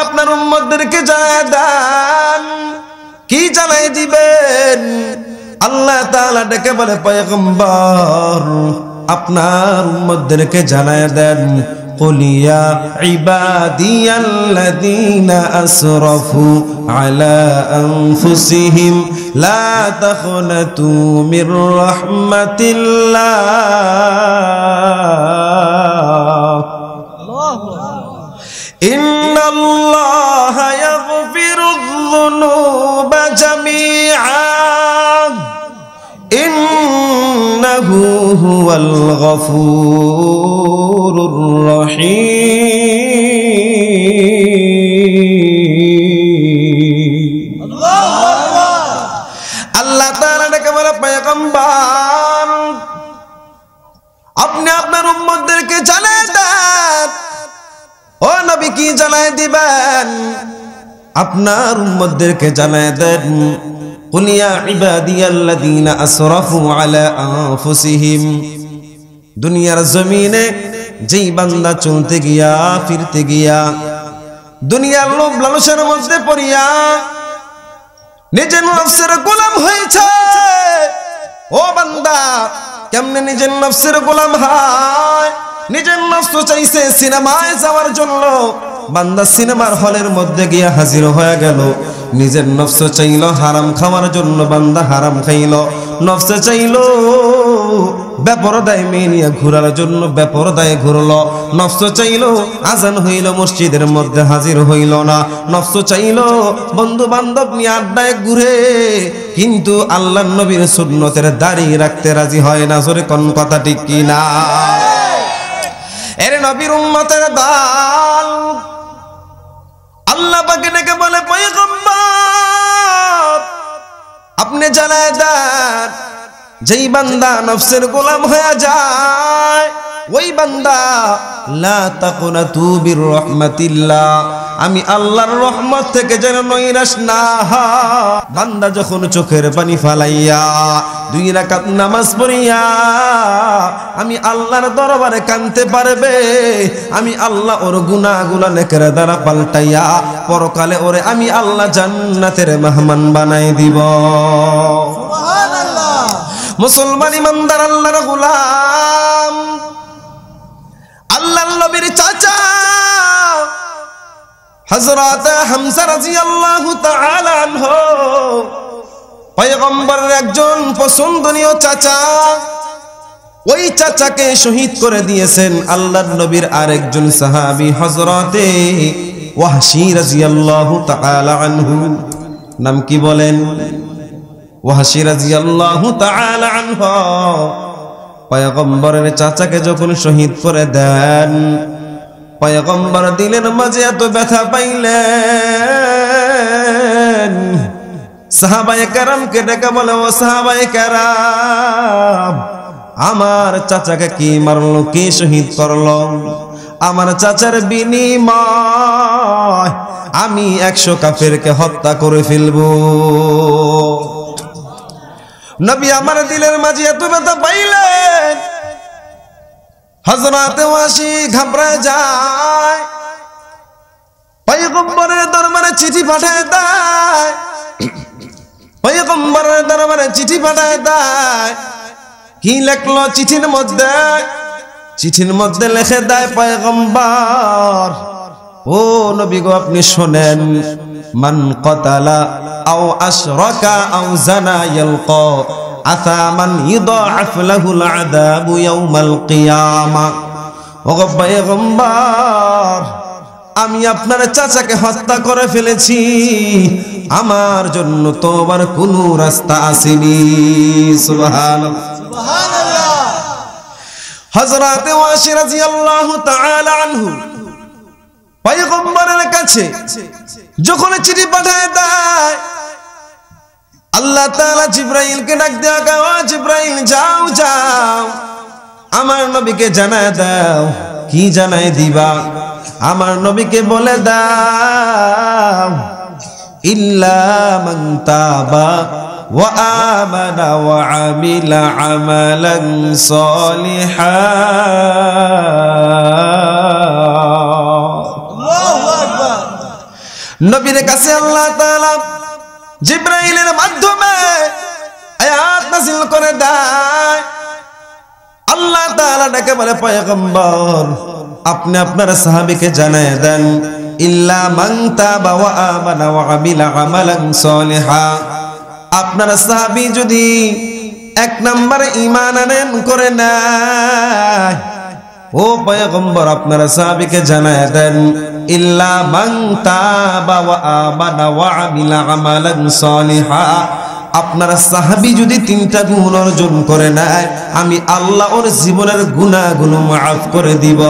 আপনার উম্মদেরকে জানায় দান। কি জানাই দিবেন? আল্লাহ তালা ডেকে বলে পয়গম্বর আপনার উম্মদেরকে জানায় দেন কলিয়া আলা লা الله إن الله يغفر الذنوب جميعا إنه هو الغفور الرحيم আল্লাহ তাআলা ডেকে বলে পয়গম্বর আপনি আপনার উম্মতদেরকে জানায় দেন ও নবী কি জানায় দিবেন? আপনার উম্মতদেরকে জানায় দেন কুলিয়া ইবাদিয়াল্লাযীনা আসরাফু আলা আনফুসিহিম, দুনিয়ার জমিনে যেই বান্দা চলতে গিয়া, ফিরতে গিয়া, দুনিয়ার লোভ লালসার মধ্যে পড়িয়া নিজের নফসের গোলাম হয়েছে। ও বান্দা কেমনে নিজের নফসের গোলাম হায়? নিজের নফস চাইছে সিনেমায় যাওয়ার জন্য। বান্দা সিনেমার হলের মধ্যে গিয়ে হাজির হয়ে গেল। নিজের নফস চাইল হারাম খাওয়ার জন্য বান্দা হারাম খাইল। নফস চাইল বেপরদায় মেয়ে নিয়ে ঘুরার জন্য বেপরদায় ঘুরল। নফস চাইল, আজান হইল, মসজিদের মধ্যে হাজির হইল না। নফস চাইল বন্ধু বান্ধব নিয়ে আড্ডায় ঘুরে, কিন্তু আল্লাহ নবীর সুন্নতের দাড়ি রাখতে রাজি হয় না। জোরে কোন কথা ঠিক কি না? এর নবীর উম্মতের দাল, আল্লাহ পাকে ডেকে বলে, পয়গম্বর, আপনি জানায় দেন যেই বান্দা নফসের গোলাম হয়ে যায়, ওই বান্দা, লা তাকুনাতু বির রাহমাতিল্লাহ আমি আল্লাহর রহমত থেকে যেন নৈরাশ না। বান্দা যখন চোখের পানি ফালাইয়া দুই রাকাত নামাজ পড়িয়া, আমি আল্লাহর দরবারে কানতে পারবে, আমি আল্লাহ ওর গুনাহগুলো নেকের দ্বারা পাল্টাইয়া, পরকালে ওরে আমি আল্লাহ জান্নাতের মেহমান বানাই দিব মুসলমান ইমানদার আল্লাহর গোলাম। আল্লাহ নবীর চাচা। হামজা রাদিয়াল্লাহু তাআলা আনহু। পয়গম্বরের একজন পছন্দনীয় চাচা। ওই চাচাকে শহীদ করে দিয়েছেন আল্লাহর নবীর আরেকজন সাহাবী হযরতে ওয়াহশী রাদিয়াল্লাহু তাআলা আনহু। নাম কি বলেন? রাদিয়াল্লাহু তাআলা আনহু, পয়গম্বরের চাচাকে যখন শহীদ করে দেন, পয়গম্বর দিলের মাঝে এত ব্যথা পাইলেন। সাহাবায়ে কারামকে ডেকে বলে, ও সাহাবায়ে কারাম, আমার চাচাকে কি মারলো, কে শহীদ করল? আমার চাচার বিনিময় আমি একশো কাফেরকে হত্যা করে ফেলব। নবী আমার দিলের মাঝে এত ব্যথা পাইলেন। হজরতে ওয়াসি ঘাবড়ে যায়। পয়গম্বরের দরবারে চিঠি পাঠায় দেয়। পয়গম্বরের দরবারে চিঠি পাঠায় দেয়। কি লেখলো চিঠির মধ্যে? চিঠির মধ্যে লেখে দেয় পয়গম্বর। ও নবী গো আপনি শোনেন মান কতালা আও আশরাকা আও জানা ইয়ালকা আসামান ইউদাআফ লাহুল আযাবু ইয়াউমাল কিয়ামা। ওগো পয়গম্বর আমি আপনার চাচাকে হত্যা করে ফেলেছি আমার জন্য তোমার কোনো রাস্তা আসেনি। সুবহানাল্লাহ। হযরত ওয়াসি রাদিয়াল্লাহু তাআলা আনহু পয়গম্বরের কাছে যখন চিঠি পাঠায় দেয় আল্লাহ তাআলা জিব্রাইলকে ডাক দেয়া গাওয়া জিব্রাইল, যাও যাও। আমার নবীকে জানায় দাও। কি জানায় দিবা? আমার নবীকে বলে দাও। ইল্লা মান ওয়া আমানা ওয়া আমিলা আমালান সলিহা। নবীর কাছে আল্লাহ তাআলা জিব্রাইলের মাধ্যমে আয়াত নাযিল করে দেয়। আল্লাহ তাআলা ডেকে বলে, পয়গম্বর, আপনি আপনার সাহাবীকে জানায় দেন, ইল্লা মান তাবা ওয়া আমানা ওয়া আমিলা আমালান সলিহা। আপনার সাহাবী যদি এক নম্বরে ঈমান আনেন, করে না ও পয়গম্বর, আপনার সাহাবীকে জানায় দেন ইল্লা মান তাবা ওয়া আমানা ওয়া আমিলা আমালান সলিহা। আপনার সাহাবি যদি তিনটা গুণ অর্জন করে নেয় আমি আল্লাহ ওর জীবনের গুণাগুলো মাফ করে দিব।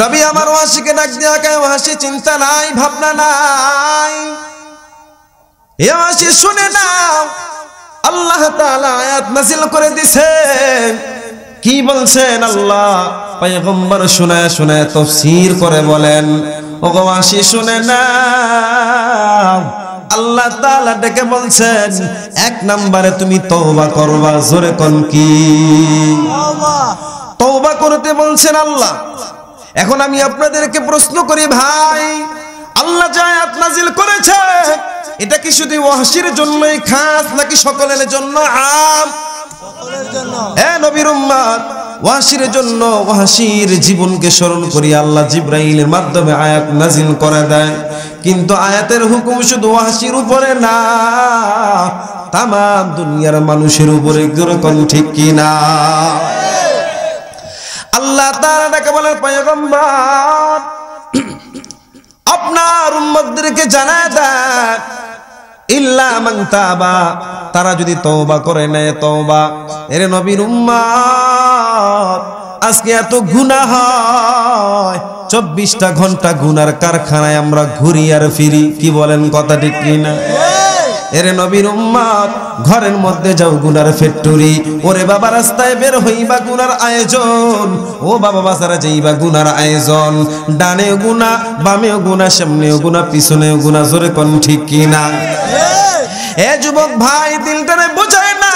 নবী আমার ওয়াসিকে ডাক দিয়া কে ওয়াসি চিন্তা নাই ভাবনা নাই। এ ওয়াসি শুনে নাও। আল্লাহ তাআলা আয়াত নাযিল করে দিছেন। কি বলছেন আল্লাহ? পয়গম্বর শুনায় শুনায় তাফসীর করে বলেন ও ওয়াসি শুনে নাও। আল্লাহ তাআলা ডেকে বলছেন এক নম্বরে তুমি তওবা করবা জোরে কোন কি? তওবা করতে বলছেন আল্লাহ। এখন আমি আপনাদেরকে প্রশ্ন করি ভাই আল্লাহ যা আয়াত নাজিল করেছে এটা কি শুধু ওয়াহশির জন্যই খাস নাকি সকলের জন্য আম? সকলের জন্য। এ নবীর উম্মত। ওয়াহশির জন্য ওয়াসির জীবনকে স্মরণ করি, আল্লাহ জিব্রাইলের মাধ্যমে আয়াত নাজিল করে দেয়। কিন্তু আয়াতের হুকুম শুধু ওয়াহশির উপরে না তাম দুনিয়ার মানুষের উপরে যেরকম ঠিক কি না আল্লাহ তাআলা ডাকে বলেন পয়গম্বর, আপনার উম্মতদেরকে জানায় দেন ইল্লা তারা যদি তওবা করে নেয়, তওবা। এর নবীর উম্মত আজকে এত গুনাহ হয়। চব্বিশটা ঘণ্টা গুনার কারখানায় আমরা ঘুরি আর ফিরি, কি বলেন কথা ঠিক কিনা? এরে নবীর উম্মত ঘরের মধ্যে যাও গুনার ফ্যাক্টরি। ওরে বাবা, রাস্তায় বের হইবা গুনার আয়োজন। ও বাবা বাসারা যাইবা গুনার আয়োজন। ডানে গুনা, বামেও গুনা, সামনেও গুনা, পিছনেও গুনা, জোরে কোন ঠিক কিনা? এ যুবক ভাই, দিলটারে বোঝায় না।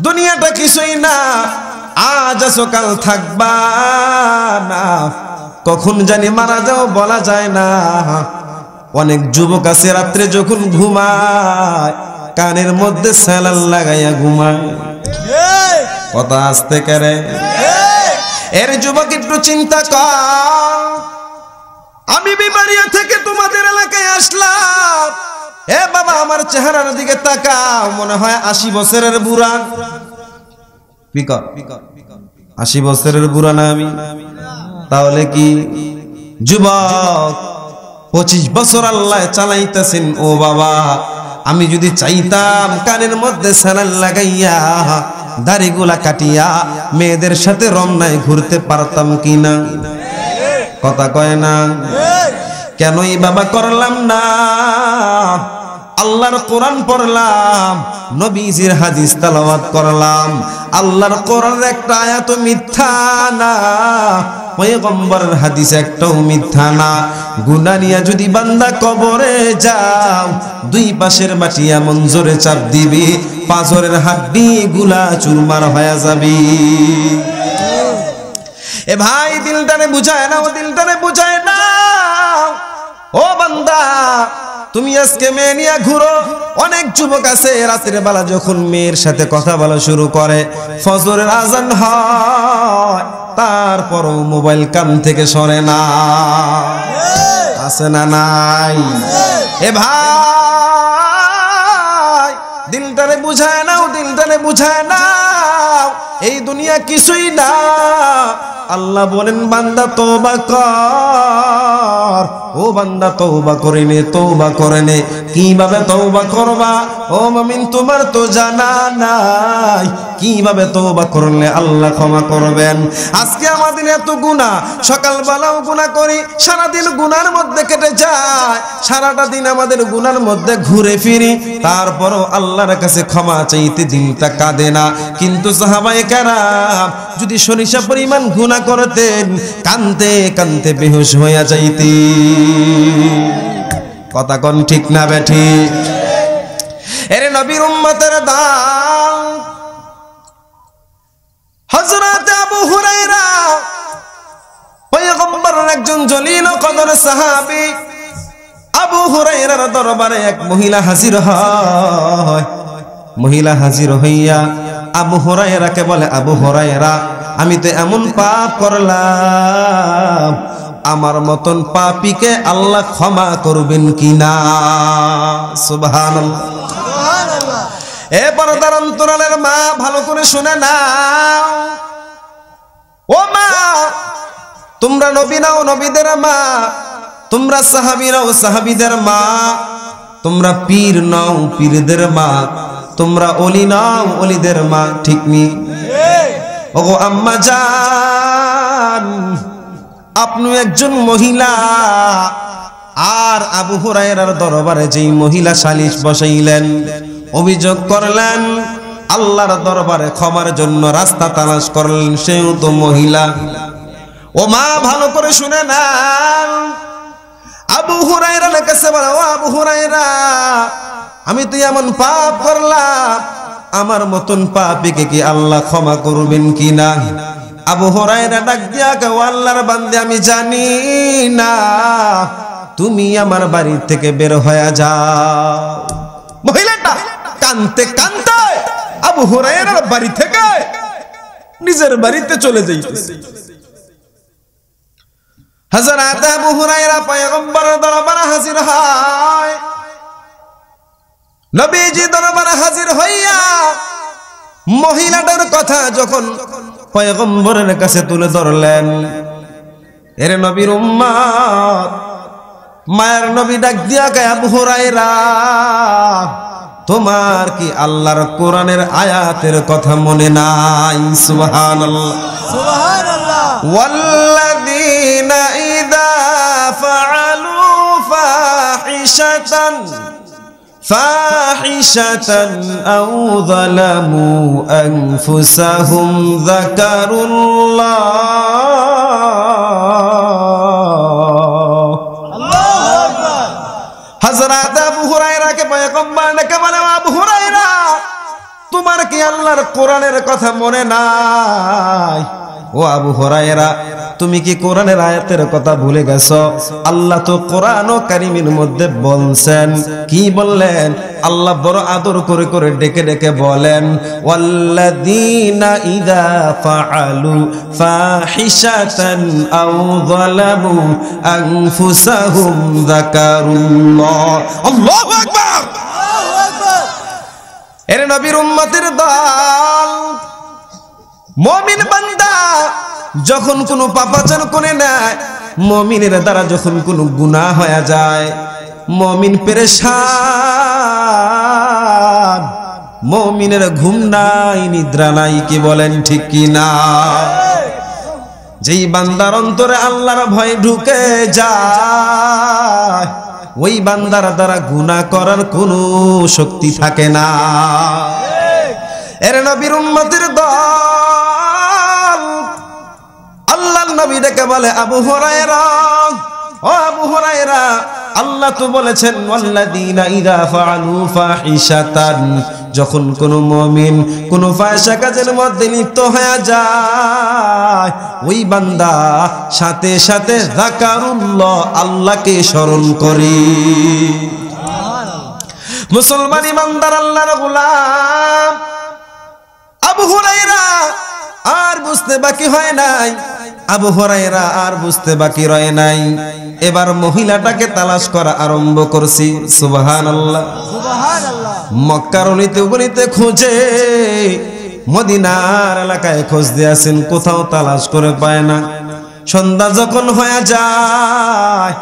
দুনিয়াটা কিছুই না। আজ আছো, কাল থাকবা না। কখন জানি মারা যাও, বলা যায় না। অনেক যুবক আছে রাত্রে যখন ঘুমায় কানের মধ্যে স্যালাল লাগাইয়া ঘুমায়। কথা আসতে কারে? এর যুবক একটু চিন্তা কর। আমি বিমারিয়া থেকে তোমাদের এলাকায় আসলাম। এ বাবা আমার চেহারার দিকে তাকাও মনে হয় আশি বছরের বুড়া। আশি বছরের বুড়া না আমি? তাহলে কি? যুবক পঁচিশ বছর আল্লাহ চালাইতেছেন, ও বাবা। আমি যদি চাইতাম কানের মধ্যে স্যালান লাগাইয়া দাড়িগুলা কাটিয়া মেয়েদের সাথে রমনায় ঘুরতে পারতাম কিনা? কথা কয় না? কেনই বাবা করলাম না? আল্লাহর কোরআন পড়লাম, নবীজির হাদিস তালাওয়াত করলাম। আল্লাহর কোরআনের একটা আয়াত মিথ্যা না, পয়গম্বরের হাদিস একটাও মিথ্যা না। গুনানিয়া যদি বান্দা কবরে যাও, দুই পাশের মাটি এমন জোরে চাপ দিবি, পাঁচরের হাড্ডি গুলা চুরমার হয়ে যাবি। এ ভাই, দিলটারে বুঝায় না ও দিলটারে বুঝায় না ও বান্দা তুমি আজকে মেয়ে নিয়ে ঘুরো। অনেক যুবক আছে, রাতের বেলা যখন মেয়ের সাথে কথা বলা শুরু করে, ফজরের আজান হয়, তারপরও মোবাইল কান থেকে সরে না। আছে না নাই? এ ভাই, দিলটারে বুঝায় নাও, দিলটারে বুঝায় নাও। এই দুনিয়া কিছুই না। আল্লাহ বলেন, বান্দা তোবা কর। ও বান্দা তৌবা করে নে তৌবা করে নে। কীভাবে তৌবা করবা? ও মামিন, তোমার তো জানা নাই। কীভাবে তৌবা করলে আল্লাহ ক্ষমা করবেন? আজকে আমাদের এত গুণা সকালবেলাও গুণা করি, সারাদিন গুনার মধ্যে কেটে যায়। সারাটা দিন আমাদের গুনার মধ্যে ঘুরে ফিরি। তারপরও আল্লাহর কাছে ক্ষমা চাইতে দিনটা কাঁদে না। কিন্তু সাহাবাই কারাম। যদি সরিষা পরিমাণ গুণা করতেন, কানতে কানতে বেহুশ হইয়া যাইতে। কথা কোন ঠিক না বেঠি এরে নবীর উম্মতের দাল হযরত আবু হুরায়রা পয়গম্বরের একজন জলিল কদর সাহাবি আবু হুরাইরার দরবারে এক মহিলা হাজির হয়। মহিলা হাজির হইয়া আবু হুরাইরাকে বলে, আবু হুরাইরা আমি তো এমন পাপ করলাম, আমার মতন পাপিকে আল্লাহ ক্ষমা করবেন কিনা? সুবহানাল্লাহ। এ পরদার অন্তরালের মা, ভালো করে শুনে নাও। ও মা, তোমরা নবী নাও, নবীদের মা, তোমরা সাহাবি নাও, সাহাবিদের মা, তোমরা পীর নাও, পীরদের মা। তোমরা অলি নাও, অলিদের মা, ঠিক নি ওগো আম্মা জান, আপনি একজন মহিলা। আর আবু হুরায়রার দরবারে যেই মহিলা সালিশ বসাইলেন, অভিযোগ করলেন, আল্লাহর দরবারে ক্ষমার জন্য রাস্তা তালাশ করলেন, সেও তো মহিলা। ও মা, ভালো করে শুনে নেন। আবু হুরাইরা কাছে বলে, ও আবু হুরাইরা আমি তো এমন পাপ করলাম। আমার মতন পাপিকে কি আল্লাহ ক্ষমা করবেন কি না? আবু হরাইরা ডাক দিয়া কেউ আল্লাহর বান্দে, আমি জানি না। তুমি আমার বাড়ি থেকে বের হয়ে যাও। মহিলাটা কানতে কানতে আবু হরাইরার বাড়ি থেকে নিজের বাড়িতে চলে যাইতেছে। হযরত আবু হুরায়রা পয়গম্বর দরবারে হাজির হয়। নবীজি দরবারে হাজির হইয়া মহিলাটার কথা যখন পয়গম্বরের কাছে তুলে ধরলেন, এর নবীর উম্মত, মায়ের নবী ডাক দিয়া কে আবু হুরায়রা, তোমার কি আল্লাহর কোরআনের আয়াতের কথা মনে নাই? সুবহানাল্লাহ। سبحان الله. والذين إذا فعلوا فاحشة فاحشة أو ظلموا أنفسهم ذكروا الله. আল্লাহর কোরআনের কথা মনে নাই। ও আবু হুরায়রা, তুমি কি কোরআনের আয়াতের কথা ভুলে গেছো? আল্লাহ তো কোরআন ও কারিমের মধ্যে বলছেন, কি বললেন? আল্লাহ বড় আদর করে করে ডেকে ডেকে বলেন, ওয়াল্লাযীনা ইযা ফাআলু ফাহিশাতান আও যালামু আনফুসাহুম যাকারুল্লাহ। আল্লাহু আকবার! এর নবীর উম্মতের দল। মমিন বান্দা যখন কোনো পাপাচার করে নেয়, মমিনের দ্বারা যখন কোনো গুনাহ হয়ে যায়, মমিন পেরেশান। মমিনের ঘুম নাই, নিদ্রা নাই, কি বলেন ঠিক কি না? যেই বান্দার অন্তরে আল্লাহর ভয় ঢুকে যায় ওই বান্দার দ্বারা গুণা করার কোনো শক্তি থাকে না। এর নবীর উন্মতির দল। আল্লাহ নবী ডেকে বলে, আবু হুরায়রা ও আবু হুরায়রা, আল্লাহ তো বলেছেন, ওয়াল্লাযীনা ইযা ফাআলু ফাহিশাতান যখন কোন মুমিন কোন ফায়সা কাজের মধ্যে লিপ্ত হয়ে যায়, ওই বান্দা সাথে সাথে যাকারুল্লাহ আল্লাহকে স্মরণ করে। মুসলমান ইমানদার আল্লাহর গোলাম। আবু হুরাইরা আর বুঝতে বাকি হয় নাই। আবু হুরাইরা আর বুঝতে বাকি রয় নাই। এবার মহিলাটাকে তালাশ করা আরম্ভ করছি। সুবহানাল্লাহ। সুবহানাল্লাহ। মক্কার অলিতে গলিতে খুঁজে মদিনার এলাকায় খোঁজ দিয়েছেন কোথাও তালাশ করে পায় না। সন্ধ্যা যখন হয়ে যায়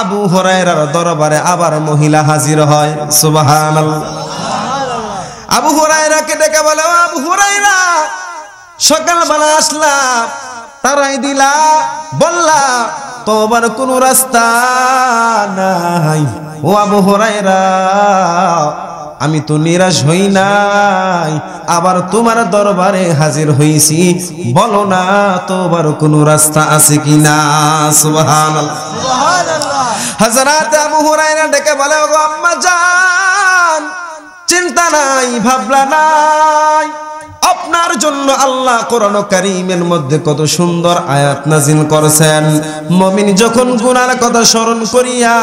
আবু হরাইরার দরবারে আবার মহিলা হাজির হয়। সুবহানাল্লাহ। আবু হুরাইরাকে ডেকে বলে আবু হুরাইরা সকালবেলা আসলাম তারাই দিলা বললা তোমার কোনো রাস্তা নাই। ও আবু হুরাইরা আমি তো নিরাশ হই নাই আবার তোমার দরবারে হাজির হইছি। বলো না তোমার কোনো রাস্তা আছে কি না সুবহানাল্লাহ। হযরত আবু হুরায়রা ডেকে বলে ওগো আম্মা জান চিন্তা নাই ভাবলা নাই। আপনার জন্য আল্লাহ কোরআন কারীমের মধ্যে কত সুন্দর আয়াত নাজিল করেছেন। মমিন যখন গুনার কথা স্মরণ করিয়া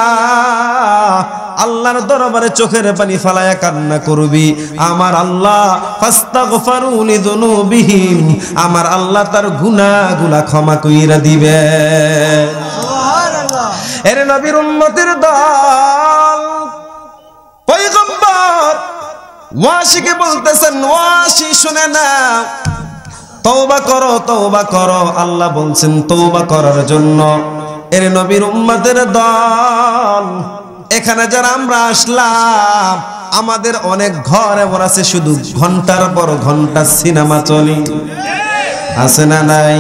আল্লাহর দরবারে চোখের পানি ফালায়া কান্না করবি আমার আল্লাহ যুনুবিহিম আমার আল্লাহ তার গুনা গুনাহগুলা ক্ষমা কইরা দিবে সুবহানাল্লাহ। এর নবীর উম্মতের দল ওয়াসিকে বলতেছেন, ওয়াসি, শুনে না তওবা করো তওবা করো। আল্লাহ বলছেন, তওবা করার জন্য এর নবীর উম্মতের দল। এখানে যারা আমরা আসলাম, আমাদের অনেক ঘর এমন আছে শুধু ঘণ্টার পর ঘণ্টা সিনেমা চলে। আছে না নাই?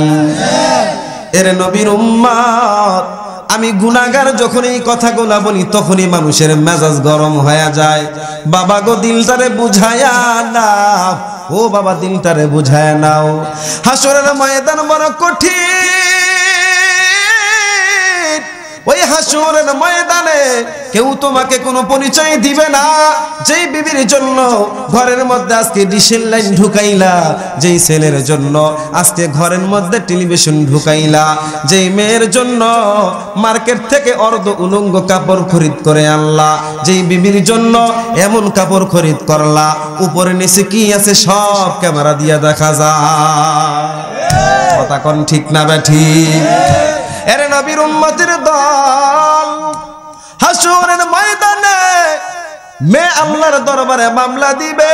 এর নবীর উম্মত আমি গুনাগার যখন এই কথাগুলা বলি, তখনই মানুষের মেজাজ গরম হয়ে যায়। বাবা গো, দিলটারে বুঝায়া না ও বাবা, দিলটারে বুঝায় নাও। হাসরের ময়দান বড় কঠিন। ওই হাসুরের ময়দানে কেউ তোমাকে কোনো পরিচয় দিবে না। যেই বিবির জন্য ঘরের মধ্যে আজকে ডিশের লাইন ঢুকাইলা, যেই ছেলের জন্য আজকে ঘরের মধ্যে টেলিভিশন ঢুকাইলা, যেই মেয়ের জন্য মার্কেট থেকে অর্ধ উলঙ্গ কাপড় খরিদ করে আনলা, যেই বিবির জন্য এমন কাপড় খরিদ করলা, উপরে নিচে কি আছে সব ক্যামেরা দিয়া দেখা যায়। কথা কোন ঠিক না ব্যাঠি এর নবীর উম্মতের দল হাসুরের ময়দানে মে আল্লাহর দরবারে মামলা দিবে।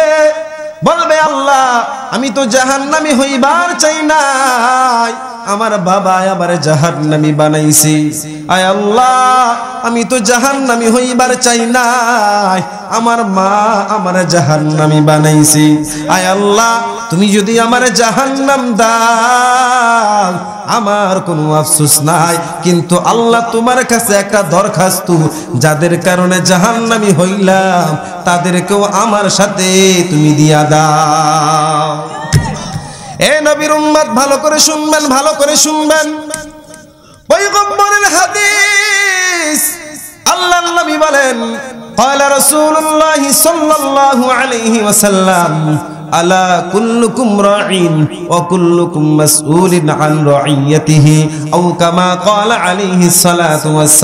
বলবে আল্লাহ, আমি তো জাহান্নামি হইবার চাই নাই। আমার বাবা আবার জাহান্নামি বানাইছি। আয় আল্লাহ, আমি তো জাহান্নামি হইবার চাই নাই। আমার মা আমার জাহান্নামি বানাইছি। আয় আল্লাহ, তুমি যদি আমার জাহান্নাম দাও, আমার কোনো আফসোস নাই। কিন্তু আল্লাহ তোমার কাছে একটা দরখাস্ত, যাদের কারণে জাহান্নামি হইলাম, তাদেরকেও আমার সাথে তুমি দিয়া দাও এ নবীর উম্মত ভালো করে শুনবেন ভালো করে শুনবেন পয়গম্বরের হাদিস আল্লাহর নবী বলেন قال رسول الله صلى الله عليه وسلم আলা কুল্লুকুম রাঈন ওয়া কুল্লুকুম মাসউলিন আন রাইয়াতিহি আও কামা ক্বালা আলাইহিস সালাতু ওয়াস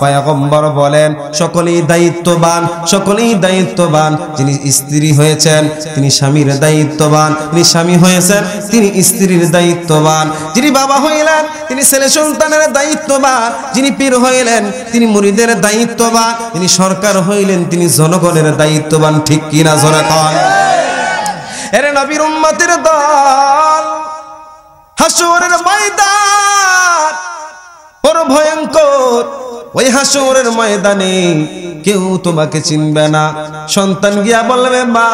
পয়গম্বর বলেন, সকলেই দায়িত্ববান সকলেই দায়িত্ববান। যিনি স্ত্রী হয়েছেন, তিনি স্বামীর দায়িত্ববান। তিনি স্বামী হয়েছেন, তিনি স্ত্রীর দায়িত্ববান। যিনি বাবা হইলেন, তিনি ছেলে সন্তানের দায়িত্ববান। যিনি পীর হইলেন, তিনি মুরিদের দায়িত্ববান। তিনি সরকার হইলেন, তিনি জনগণের দায়িত্ববান। ঠিক কিনা কন? এরে নবীর উম্মতের দল, হাসুরের ময়দান। বড় ভয়ঙ্কর, ওই হাসুরের ময়দানে কেউ তোমাকে চিনবে না। সন্তান গিয়া বলবে, মা,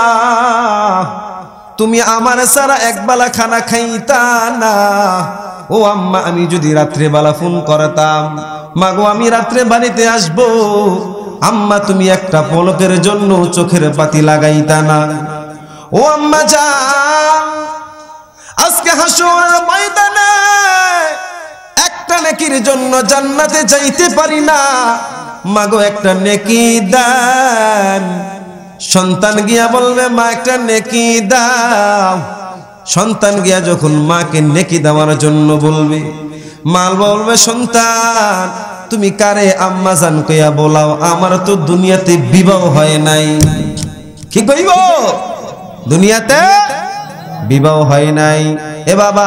তুমি আমার সারা একবেলা খানা খাইতা না। ও আম্মা, আমি যদি রাত্রে বেলা ফোন করতাম, মাগো, আমি রাত্রে বাড়িতে আসব। আম্মা, তুমি একটা পলকের জন্য চোখের পাতি লাগাইতা না। ও আম্মা যান, আজকে হাসুর ময়দানে একটা নেকির জন্য জান্নাতে যাইতে পারি না। মাগো, একটা নেকি দান। সন্তান গিয়া বলবে, মা, একটা নেকি দাও। সন্তান গিয়া যখন মাকে নেকি দেওয়ার জন্য বলবে, মাল বলবে, সন্তান, তুমি কারে আম্মা জান কইয়া বলাও? আমার তো দুনিয়াতে বিবাহ হয় নাই। কি কইব? দুনিয়াতে বিবাহ হয় নাই। এ বাবা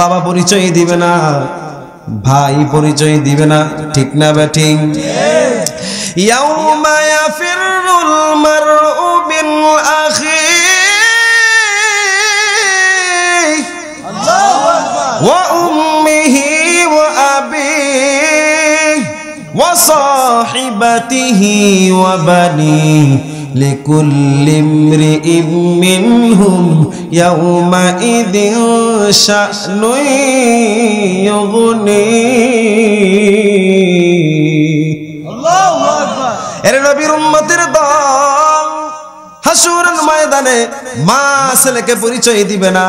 বাবা পরিচয় দিবে না, ভাই পরিচয় দিবে না, ঠিক না ব্যাটিং ওয়া উম্মিহি وصاحبته وبنيه لكل امرئ منهم يومئذ شأن يغنيه الله أكبر ময়দানে মা ছেলেকে পরিচয় দিবে না।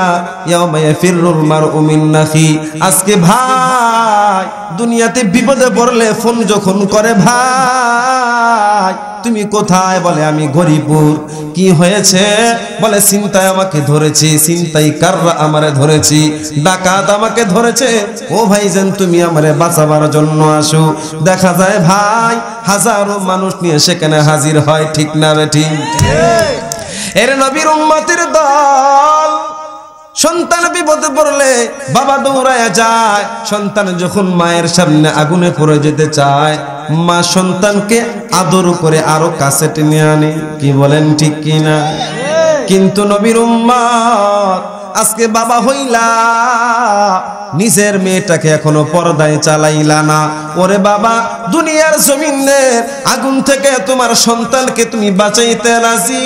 মারউ মিন নাখি। আজকে ভাই, দুনিয়াতে বিপদে পড়লে ফোন যখন করে, ভাই, তুমি কোথায়? বলে, আমি গরিপুর কি হয়েছে? বলে চিন্তায় আমাকে ধরেছি চিন্তাই কাররা আমারে ধরেছি, ডাকাত আমাকে ধরেছে। ও ভাইজান, তুমি আমারে বাঁচাবার জন্য আসো। দেখা যায়, ভাই, হাজারো মানুষ নিয়ে সেখানে হাজির হয়, ঠিক না বেঠি এর নবীর উম্মতির দল। সন্তান বিপদে পড়লে বাবা দৌড়ায় যায়। সন্তান যখন মায়ের সামনে আগুনে পড়ে যেতে চায়, মা সন্তানকে আদর করে আরও কাছে টেনে আনে। কি বলেন ঠিক কিনা? কিন্তু নবীর উম্মত আজকে বাবা হইলা নিজের মেয়েটাকে এখনও পর্দায় চালাইলা না। ওরে বাবা দুনিয়ার জমিনের আগুন থেকে তোমার সন্তানকে তুমি বাঁচাইতে রাজি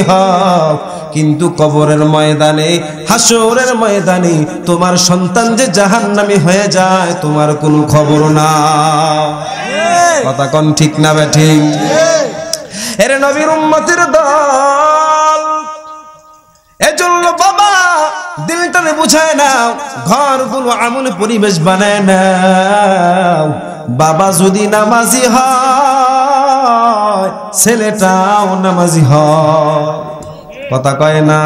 হও। কিন্তু কবরের ময়দানে হাসরের ময়দানে তোমার সন্তান যে জাহান্নামী হয়ে যায় তোমার কোনো খবর না। কথা কন ঠিক না ব্যাঠিক এরে নবীর উম্মতির দল এজন্য বাবা দিলটারে বুঝায় নাও, ঘরগুলো আমল পরিবেশ বানায় নাও। বাবা যদি নামাজি হয়, ছেলেটাও নামাজি হয়। কথা কয় না?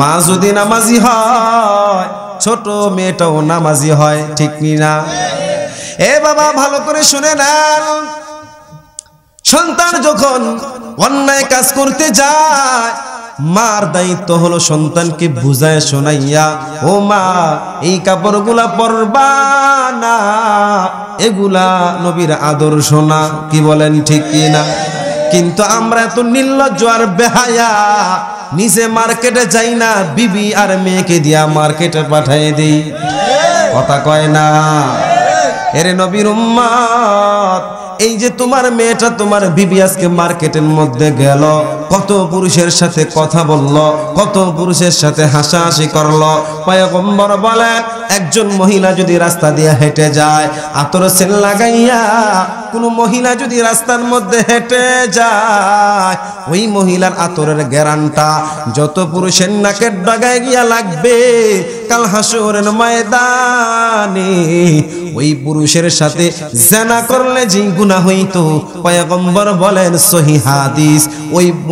মা যদি নামাজি হয়, ছোট মেয়েটাও নামাজি হয়, ঠিক না? এ বাবা ভালো করে শুনে নেন। সন্তান যখন অন্যায় কাজ করতে যায় মার দায়িত্ব হলো সন্তানকে বুঝায় শোনাইয়া, ও মা, এই কাপড়গুলা পরবা না, এগুলা নবীর আদর্শ না। কি বলেন ঠিক না? কিন্তু আমরা এত নির্লজ্জ আর বেহায়া, নিজে মার্কেটে যাই না, বিবি আর মেয়েকে দিয়া মার্কেটে পাঠাই দিই। কথা কয় না? এরে নবীর উম্মত, এই যে তোমার মেয়েটা তোমার বিবি আজকে মার্কেটের মধ্যে গেল কত পুরুষের সাথে কথা বলল, কত পুরুষের সাথে হাসাহাসি করল। পয়গম্বর বলেন, একজন মহিলা যদি রাস্তা দিয়ে হেঁটে যায়, আতর সেল লাগাইয়া কোনো মহিলা যদি রাস্তার মধ্যে হেঁটে যায়, ওই মহিলার আতরের গ্যারানটা যত পুরুষের নাকের ডাগায় গিয়া লাগবে, কাল হাসরের ময়দানে ওই পুরুষের সাথে জেনা করলে যে গুনাহ হইতো। পয়গম্বর বলেন, সহি হাদিস, ওই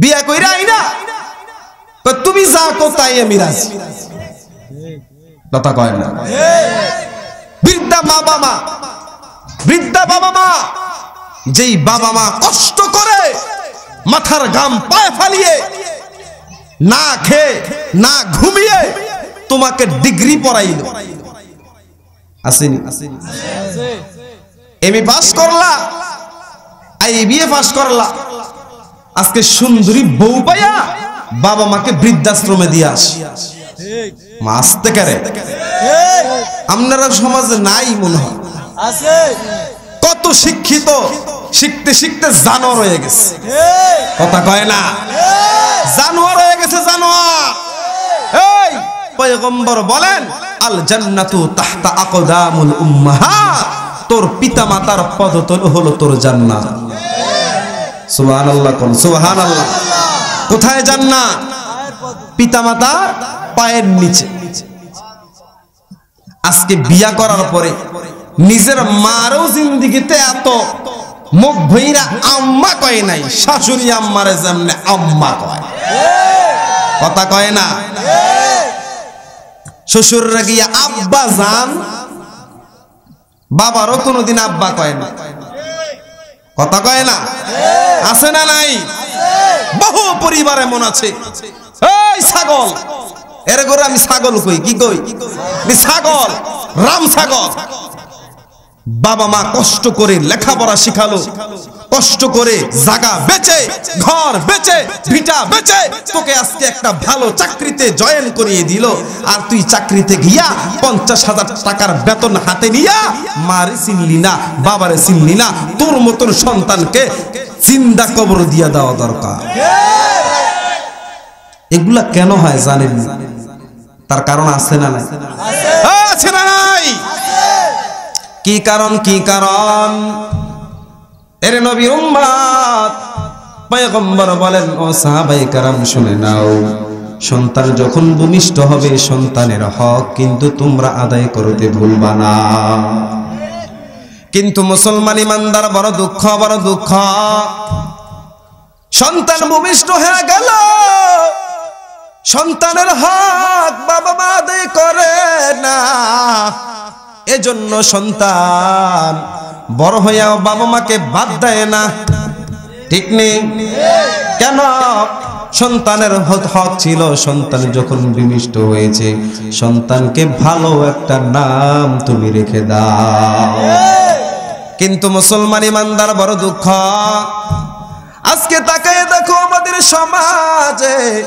বিয়া কইরা আইনা। তো তুমি যা কো তাই আমি রাজি। কথা কয় না। বৃদ্ধা মা বাবা বৃদ্ধা বাবা মা, যেই বাবা মা কষ্ট করে মাথার গাম পায়ে ফালিয়ে না খেয়ে, না ঘুমিয়ে তোমাকে ডিগ্রি পড়াইল। আসেনি। এমএ পাস করলা, আই বিএ পাস করলা। আজকে সুন্দরী বউ পাইয়া বাবা মাকে বৃদ্ধাশ্রমে দিয়ে আসি। মা আসতে কারে? আপনারা সমাজে নাই মনে হয়। কত শিক্ষিত শিখতে শিখতে জানোয়ার হয়ে গেছে। কথা কয় না? জানোয়ার হয়ে গেছে জানোয়ার। এই পয়গম্বর বলেন আল জান্নাতু তাহতা আকদামুল উম্মাহাত। তোর পিতামাতার পদতল হলো তোর জান্নাত। সুবহানাল্লাহ কোন? সুবহানাল্লাহ। কোথায় পিতামাতার পায়ের নিচে। আজকে বিয়া করার পরে নিজের মারও জিন্দিগিতে এত মুখ ভইরা আম্মা কয় নাই, শাশুড়ি আম্মারে যেমনে আম্মা কয়। কথা কয় না? শ্বশুররা গিয়া আব্বা যান, বাবারও কোনোদিন আব্বা কয় না। কথা কয় না? আছে না নাই? বহু পরিবার এমন আছে। এই ছাগল। এর করে আমি ছাগল কই? কি কই? ছাগল। রাম ছাগল। বাবা মা কষ্ট করে লেখাপড়া শিখালো, কষ্ট করে জায়গা বেচে, ঘর বেচে, ভিটা বেচে, তোকে আজকে একটা ভালো চাকরিতে জয়েন করিয়ে দিল। আর তুই চাকরিতে গিয়া পঞ্চাশ হাজার টাকার বেতন হাতে নিয়া মারে চিনলি না, বাবারে চিনলি না, তোর মতন সন্তানকে চিন্তা কবর দিয়া দেওয়া দরকার। এগুলা কেন হয় জানেন তার কারণ আছে না আছে না। নাই কি কারণ কি কারণ? এর নবী উম্মাদ পয়গম্বর বলেন, ও সাহাবাই কারাম, শুনে নাও। সন্তান যখন ভূমিষ্ঠ হবে, সন্তানের হক কিন্তু তোমরা আদায় করতে ভুলবা না। কিন্তু মুসলমান ইমানদার বড় দুঃখ বড় দুঃখ। সন্তান ভূমিষ্ঠ হয়ে গেল। সন্তানের হক বাবা মা আদায় করে না। এজন্য সন্তান বড় হইয়াও বাবা মাকে বাদ দেয় না। ঠিক নেই কেন? সন্তানের হক- ছিল সন্তান যখন বিমিষ্ট হয়েছে, সন্তানকে ভালো একটা নাম তুমি রেখে দাও। কিন্তু মুসলমান ইমানদার বড় দুঃখ। আজকে তাকায় দেখো আমাদের সমাজে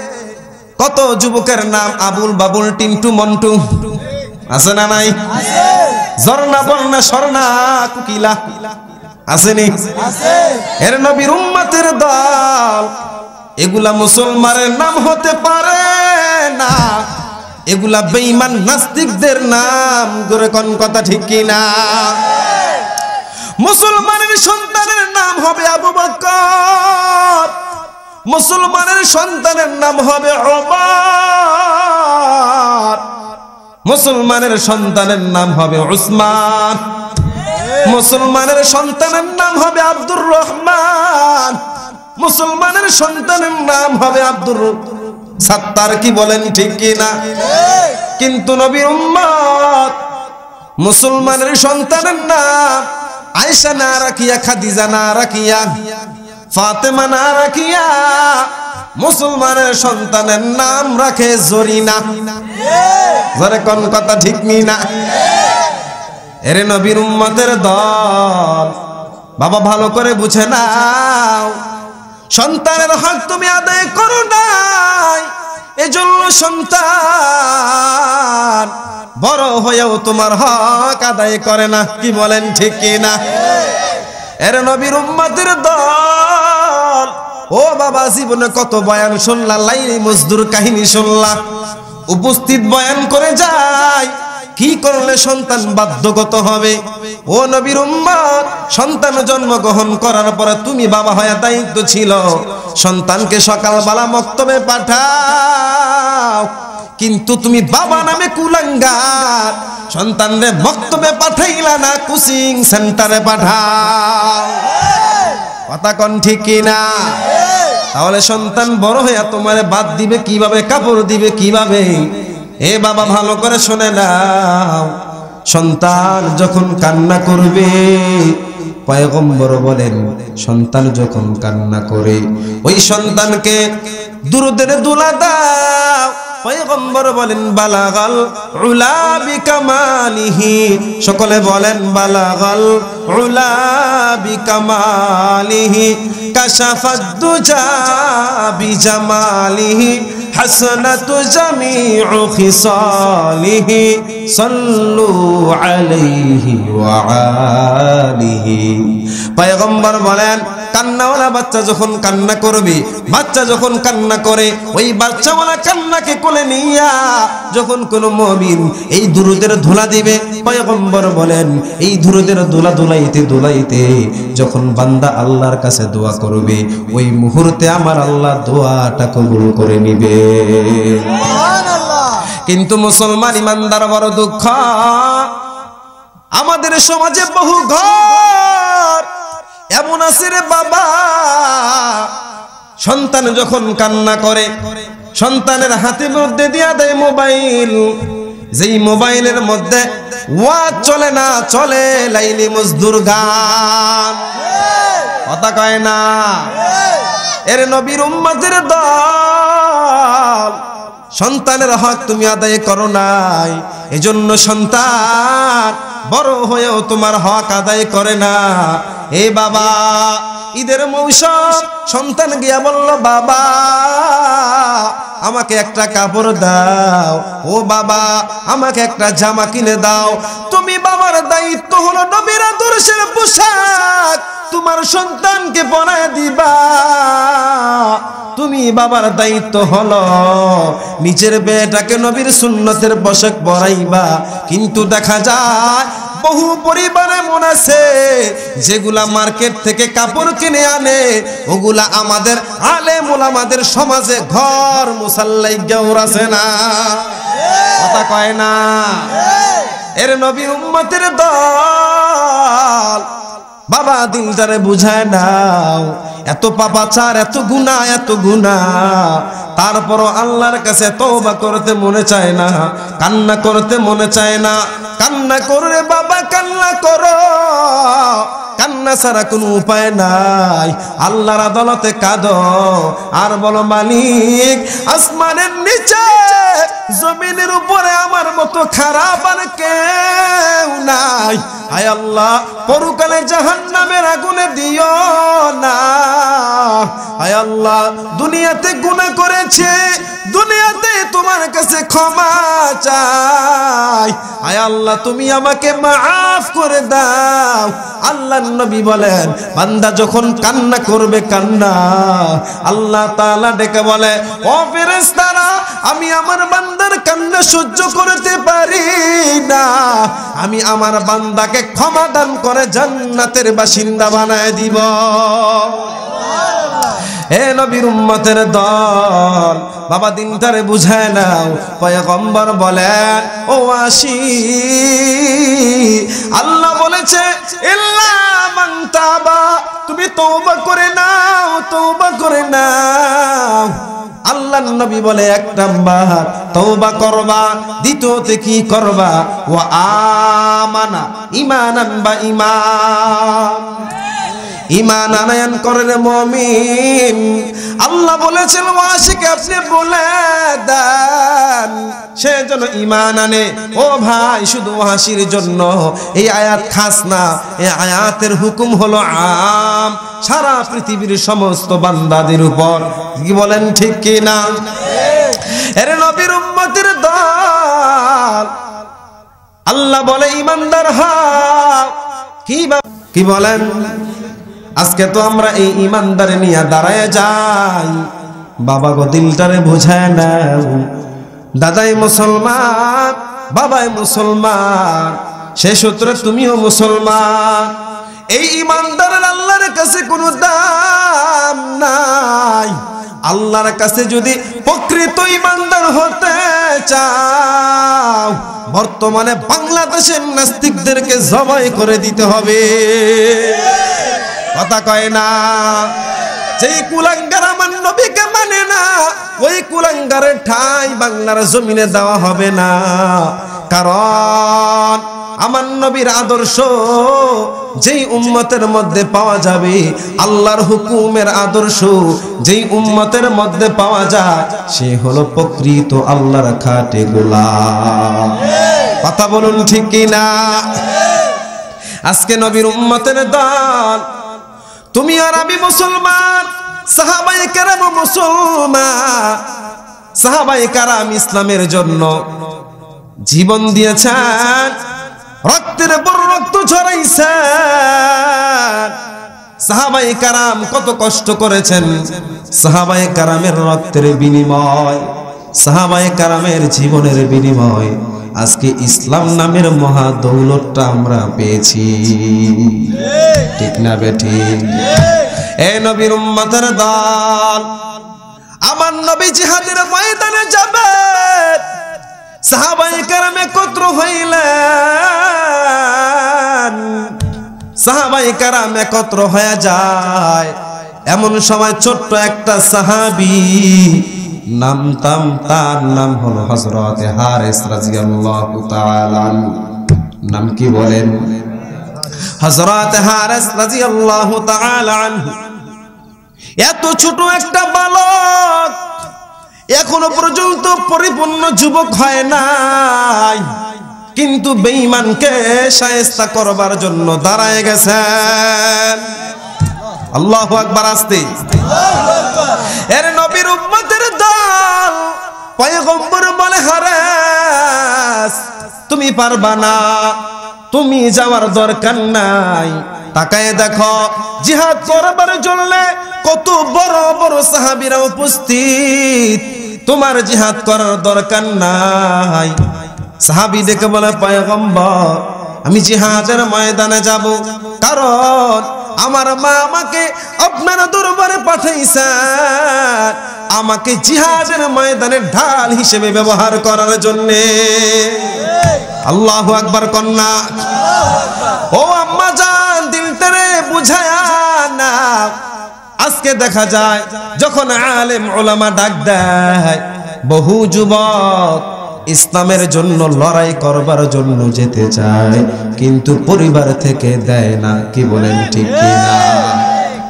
কত যুবকের নাম আবুল বাবুল, টিন্টু, মন্টু। আছে না নাই? ঝর্ণা বর্ণা স্বর্ণা কুকিলা। আসেনি? এর নবীর উম্মতের দল। এগুলা মুসলমানের নাম হতে পারে না। এগুলা বেঈমান নাস্তিকদের নাম। করে কোন কথা ঠিক কি না মুসলমানের সন্তানের নাম হবে আবু বকর মুসলমানের সন্তানের নাম হবে ওমর। মুসলমানের সন্তানের নাম হবে উসমান। মুসলমানের সন্তানের নাম হবে আব্দুর রহমান। মুসলমানের সন্তানের নাম হবে আব্দুর সাত্তার কি বলেন ঠিক কি না? কিন্তু নবীর উম্মত, মুসলমানের সন্তানের নাম আয়েশা না রাখিয়া, খাদিজা না রাখিয়া, ফাতেমা না রাখিয়া মুসলমানের সন্তানের নাম রাখে জরিনা। জরে কোন কথা ঠিক নি না এরে নবীর উম্মতের দল। বাবা ভালো করে বুঝে নাও। সন্তানের হক তুমি আদায় করো নাই। এজন্য সন্তান বড় হয়েও তোমার হক আদায় করে না। কি বলেন ঠিক না এর নবীর উম্মতের দল। ও বাবা, জীবনে কত বয়ান শুনলা লাইনি মজদুর কাহিনী শুনলা। উপস্থিত বয়ান করে যায় কি করলে সন্তান বাধ্যগত হবে? ও নবীর উম্মত, সন্তান জন্মগ্রহণ করার পরে তুমি বাবা হয়ে দায়িত্ব ছিল। সন্তানকে সকালবেলা মক্তবে পাঠাও। কিন্তু তুমি বাবা নামে কুলাঙ্গার। সন্তানরে মক্তবে পাঠাইলা না, কোচিং সেন্টারে পাঠাও। কথা কন ঠিক কি না? তাহলে সন্তান বড় হইয়া তোমার বাদ দিবে, কীভাবে কাপড় দিবে, কীভাবে? এ বাবা, ভালো করে শুনে নাও। সন্তান যখন কান্না করবে, পয়গম্বর বলেন, সন্তান যখন কান্না করে, ওই সন্তানকে দুরুদের দুলা দাও পয়গম্বর বলেন, বালাগাল উলা বিকামালিহি সকলে বলেন, বালাগাল উলা বিকামালিহি কাশাফাদ দুজা বিজামালিহি জামিউ খিসালিহি, সাল্লু আলাইহি ওয়া আলিহি। পয়গম্বর বলেন কান্নাওয়ালা বাচ্চা যখন কান্না করবে বাচ্চা যখন কান্না করে ওই বাচ্চাওয়ালা কান্নাকে কোলে নিয়া যখন কোন মমিন এই দুরুদের ধুলা দিবে পয়গম্বর বলেন এই দুরুদের দোলা দোলাইতে দোলাইতে যখন বান্দা আল্লাহর কাছে দোয়া করবে ওই মুহূর্তে আমার আল্লাহ দোয়াটা কবুল করে নিবে। কিন্তু মুসলমান ইমানদার বড় দুঃখ। আমাদের সমাজে বহু ঘর এমন আছে রে বাবা। সন্তান যখন কান্না করে, সন্তানের হাতে মধ্যে দিয়া দেয় মোবাইল। যেই মোবাইলের মধ্যে ওয়াজ চলে না, চলে লাইলি মজদুর গান। কথা কয় না? এর নবীর উম্মতের দল। সন্তানের হক তুমি আদায় করো নাই। এজন্য সন্তান বড় হয়েও তোমার হক আদায় করে না। এ বাবা, ঈদের মৌসুম, সন্তান গিয়া বলল, বাবা, আমাকে একটা কাপড় দাও। ও বাবা, আমাকে একটা জামা কিনে দাও। তুমি বাবার দায়িত্ব হলো নবীর আদর্শের পোশাক। তোমার সন্তানকে পরায় দিবা। তুমি বাবার দায়িত্ব হলো নিজের বেটাকে নবীর সুন্নতের পোশাক পরাইবা। কিন্তু দেখা যায় বহু পরিবারে মন আছে, যেগুলা মার্কেট থেকে কাপড় কিনে আনে, ওগুলা আমাদের আলে আমাদের সমাজে ঘর মুসাল্লাই গেউর আছে না? কথা কয় না? এর নবী উম্মতের দল বাবা দিল দিলটারে বুঝায় নাও, এত পাপাচার এত গুণা এত গুণা তারপরও আল্লাহর কাছে তওবা করতে মনে চায় না, কান্না করতে মনে চায় না। কান্না করে বাবা, কান্না করো। কান্না ছাড়া কোনো উপায় নাই। আল্লাহর আদালতে কাঁদ। আর বলো, মালিক, আসমানের নিচে, জমিনের উপরে আমার মতো খারাপ আর কেউ নাই। হায় আল্লাহ, পরকালে জাহান্নামের আগুনে দিও না। হায় আল্লাহ, দুনিয়াতে গুনাহ করেছে, দুনিয়াতে তোমার কাছে ক্ষমা চাই। হায় আল্লাহ তুমি আমাকে মাফ করে দাও। আল্লাহ নবী বলেন, বান্দা যখন কান্না করবে, কান্না। আল্লাহ তাআলা ডেকে বলে, ও ফেরেশতারা, আমি আমার বান্দার কান্না সহ্য করতে পারি না। আমি আমার বান্দাকে ক্ষমা দান করে জান্নাতের বাসিন্দা বানায় দিব। হে নবীর উম্মতের দল, বাবা দিনটারে বুঝায় নাও। পয়গম্বর বলেন, ও আসি আল্লাহ বলেছে, ইল্লা মান তাবা, তুমি তওবা করে নাও, তওবা করে নাও। আল্লাহ নবী বলে এক নাম্বার, তওবা করবা, দ্বিতীয়তে কি করবা? ও আমানা, ইমানান বা ইমান ইমান আনায়ন করেন মমিন। আল্লাহ বলেছেন, ওয়াসিকে আপনি বলে দেন, সে যেন ইমান আনে। ও ভাই, শুধু ওয়াসির জন্য। এই আয়াত খাস না, এই আয়াতের হুকুম হলো আম। সারা পৃথিবীর সমস্ত বান্দাদের উপর। কি বলেন ঠিক কি না? এর নবীর উম্মতের দল। আল্লাহ বলে ইমানদার বা- কি বলেন? আজকে তো আমরা এই ইমানদারে নিয়ে দাঁড়ায় যাই। বাবা গো, দিলটারে বোঝায় নাও। দাদাই মুসলমান, বাবাই মুসলমান, সে সূত্রে তুমিও মুসলমান। এই ইমানদারের আল্লাহর কাছে কোনো দাম নাই। আল্লাহর কাছে যদি প্রকৃত ইমানদার হতে চাও, বর্তমানে বাংলাদেশের নাস্তিকদেরকে জবাই করে দিতে হবে। কথা কয় না। যেই কুলাঙ্গার আমার নবীকে মানে না, ওই কুলাঙ্গারের ঠাই বাংলার জমিনে দেওয়া হবে না। কারণ আমার নবীর আদর্শ, যেই উম্মতের মধ্যে পাওয়া যাবে, আল্লাহর হুকুমের আদর্শ, যেই উম্মতের মধ্যে পাওয়া যায়, সে হলো প্রকৃত আল্লাহর খাটে গোলা কথা বলুন ঠিক কিনা? আজকে নবীর উম্মতের দল তুমি আর আমি মুসলমান সাহাবাই কারাম মুসলমান। সাহাবাই কারাম ইসলামের জন্য জীবন দিয়েছেন, রক্তের পর রক্ত ঝরাইছেন সাহাবাই কারাম কত কষ্ট করেছেন সাহাবাই কারামের রক্তের বিনিময় সাহাবাই কারামের জীবনের বিনিময়। আজকে ইসলাম নামের মহা দৌলতটা আমরা পেয়েছি। ঠিক না বেঠি এ নবীর উম্মতের দল, আমার নবী জিহাদের ময়দানে যাবে। সাহাবাই কারাম একত্র হইলেন। সাহাবাই কারাম একত্র হয়ে যায়। এমন সময় ছোট্ট একটা সাহাবি নামতাম তার নাম হলো হজরত হারেস রাজিয়াল্লাহু তাআলা নাম কি বলেন? হজরত হারেস রাজিয়াল্লাহু তাআলা এত ছোট একটা বালক এখনও পর্যন্ত পরিপূর্ণ যুবক হয় নাই, কিন্তু বেঈমানকে শায়েস্তা করবার জন্য দাঁড়ায় গেছেন। আল্লাহু আকবার আসতে এর নবীর উম্মতের পয়গম্বর বলে হারাস তুমি পারবা না, তুমি যাওয়ার দরকার নাই। তাকায় দেখো, জিহাদ করবার জন্য কত বড় বড় সাহাবীরা উপস্থিত। তোমার জিহাদ করার দরকার নাই। সাহাবি দেখে বলে, পয়গম্বর আমি জিহাদের ময়দানে যাব। কারণ আমার মা আমাকে আপনার দরবারে পাঠাইছেন। আমাকে জিহাদের ময়দানে ঢাল হিসেবে ব্যবহার করার জন্যে। আল্লাহ আকবার কন্যা। ও আম্মা জান দিলটারে বুঝায়া না আজকে দেখা যায়, যখন আলেম ওলামা ডাক দেয়, বহু যুবক ইসলামের জন্য লড়াই করবার জন্য যেতে চায়, কিন্তু পরিবার থেকে দেয় না, কি বলেন ঠিক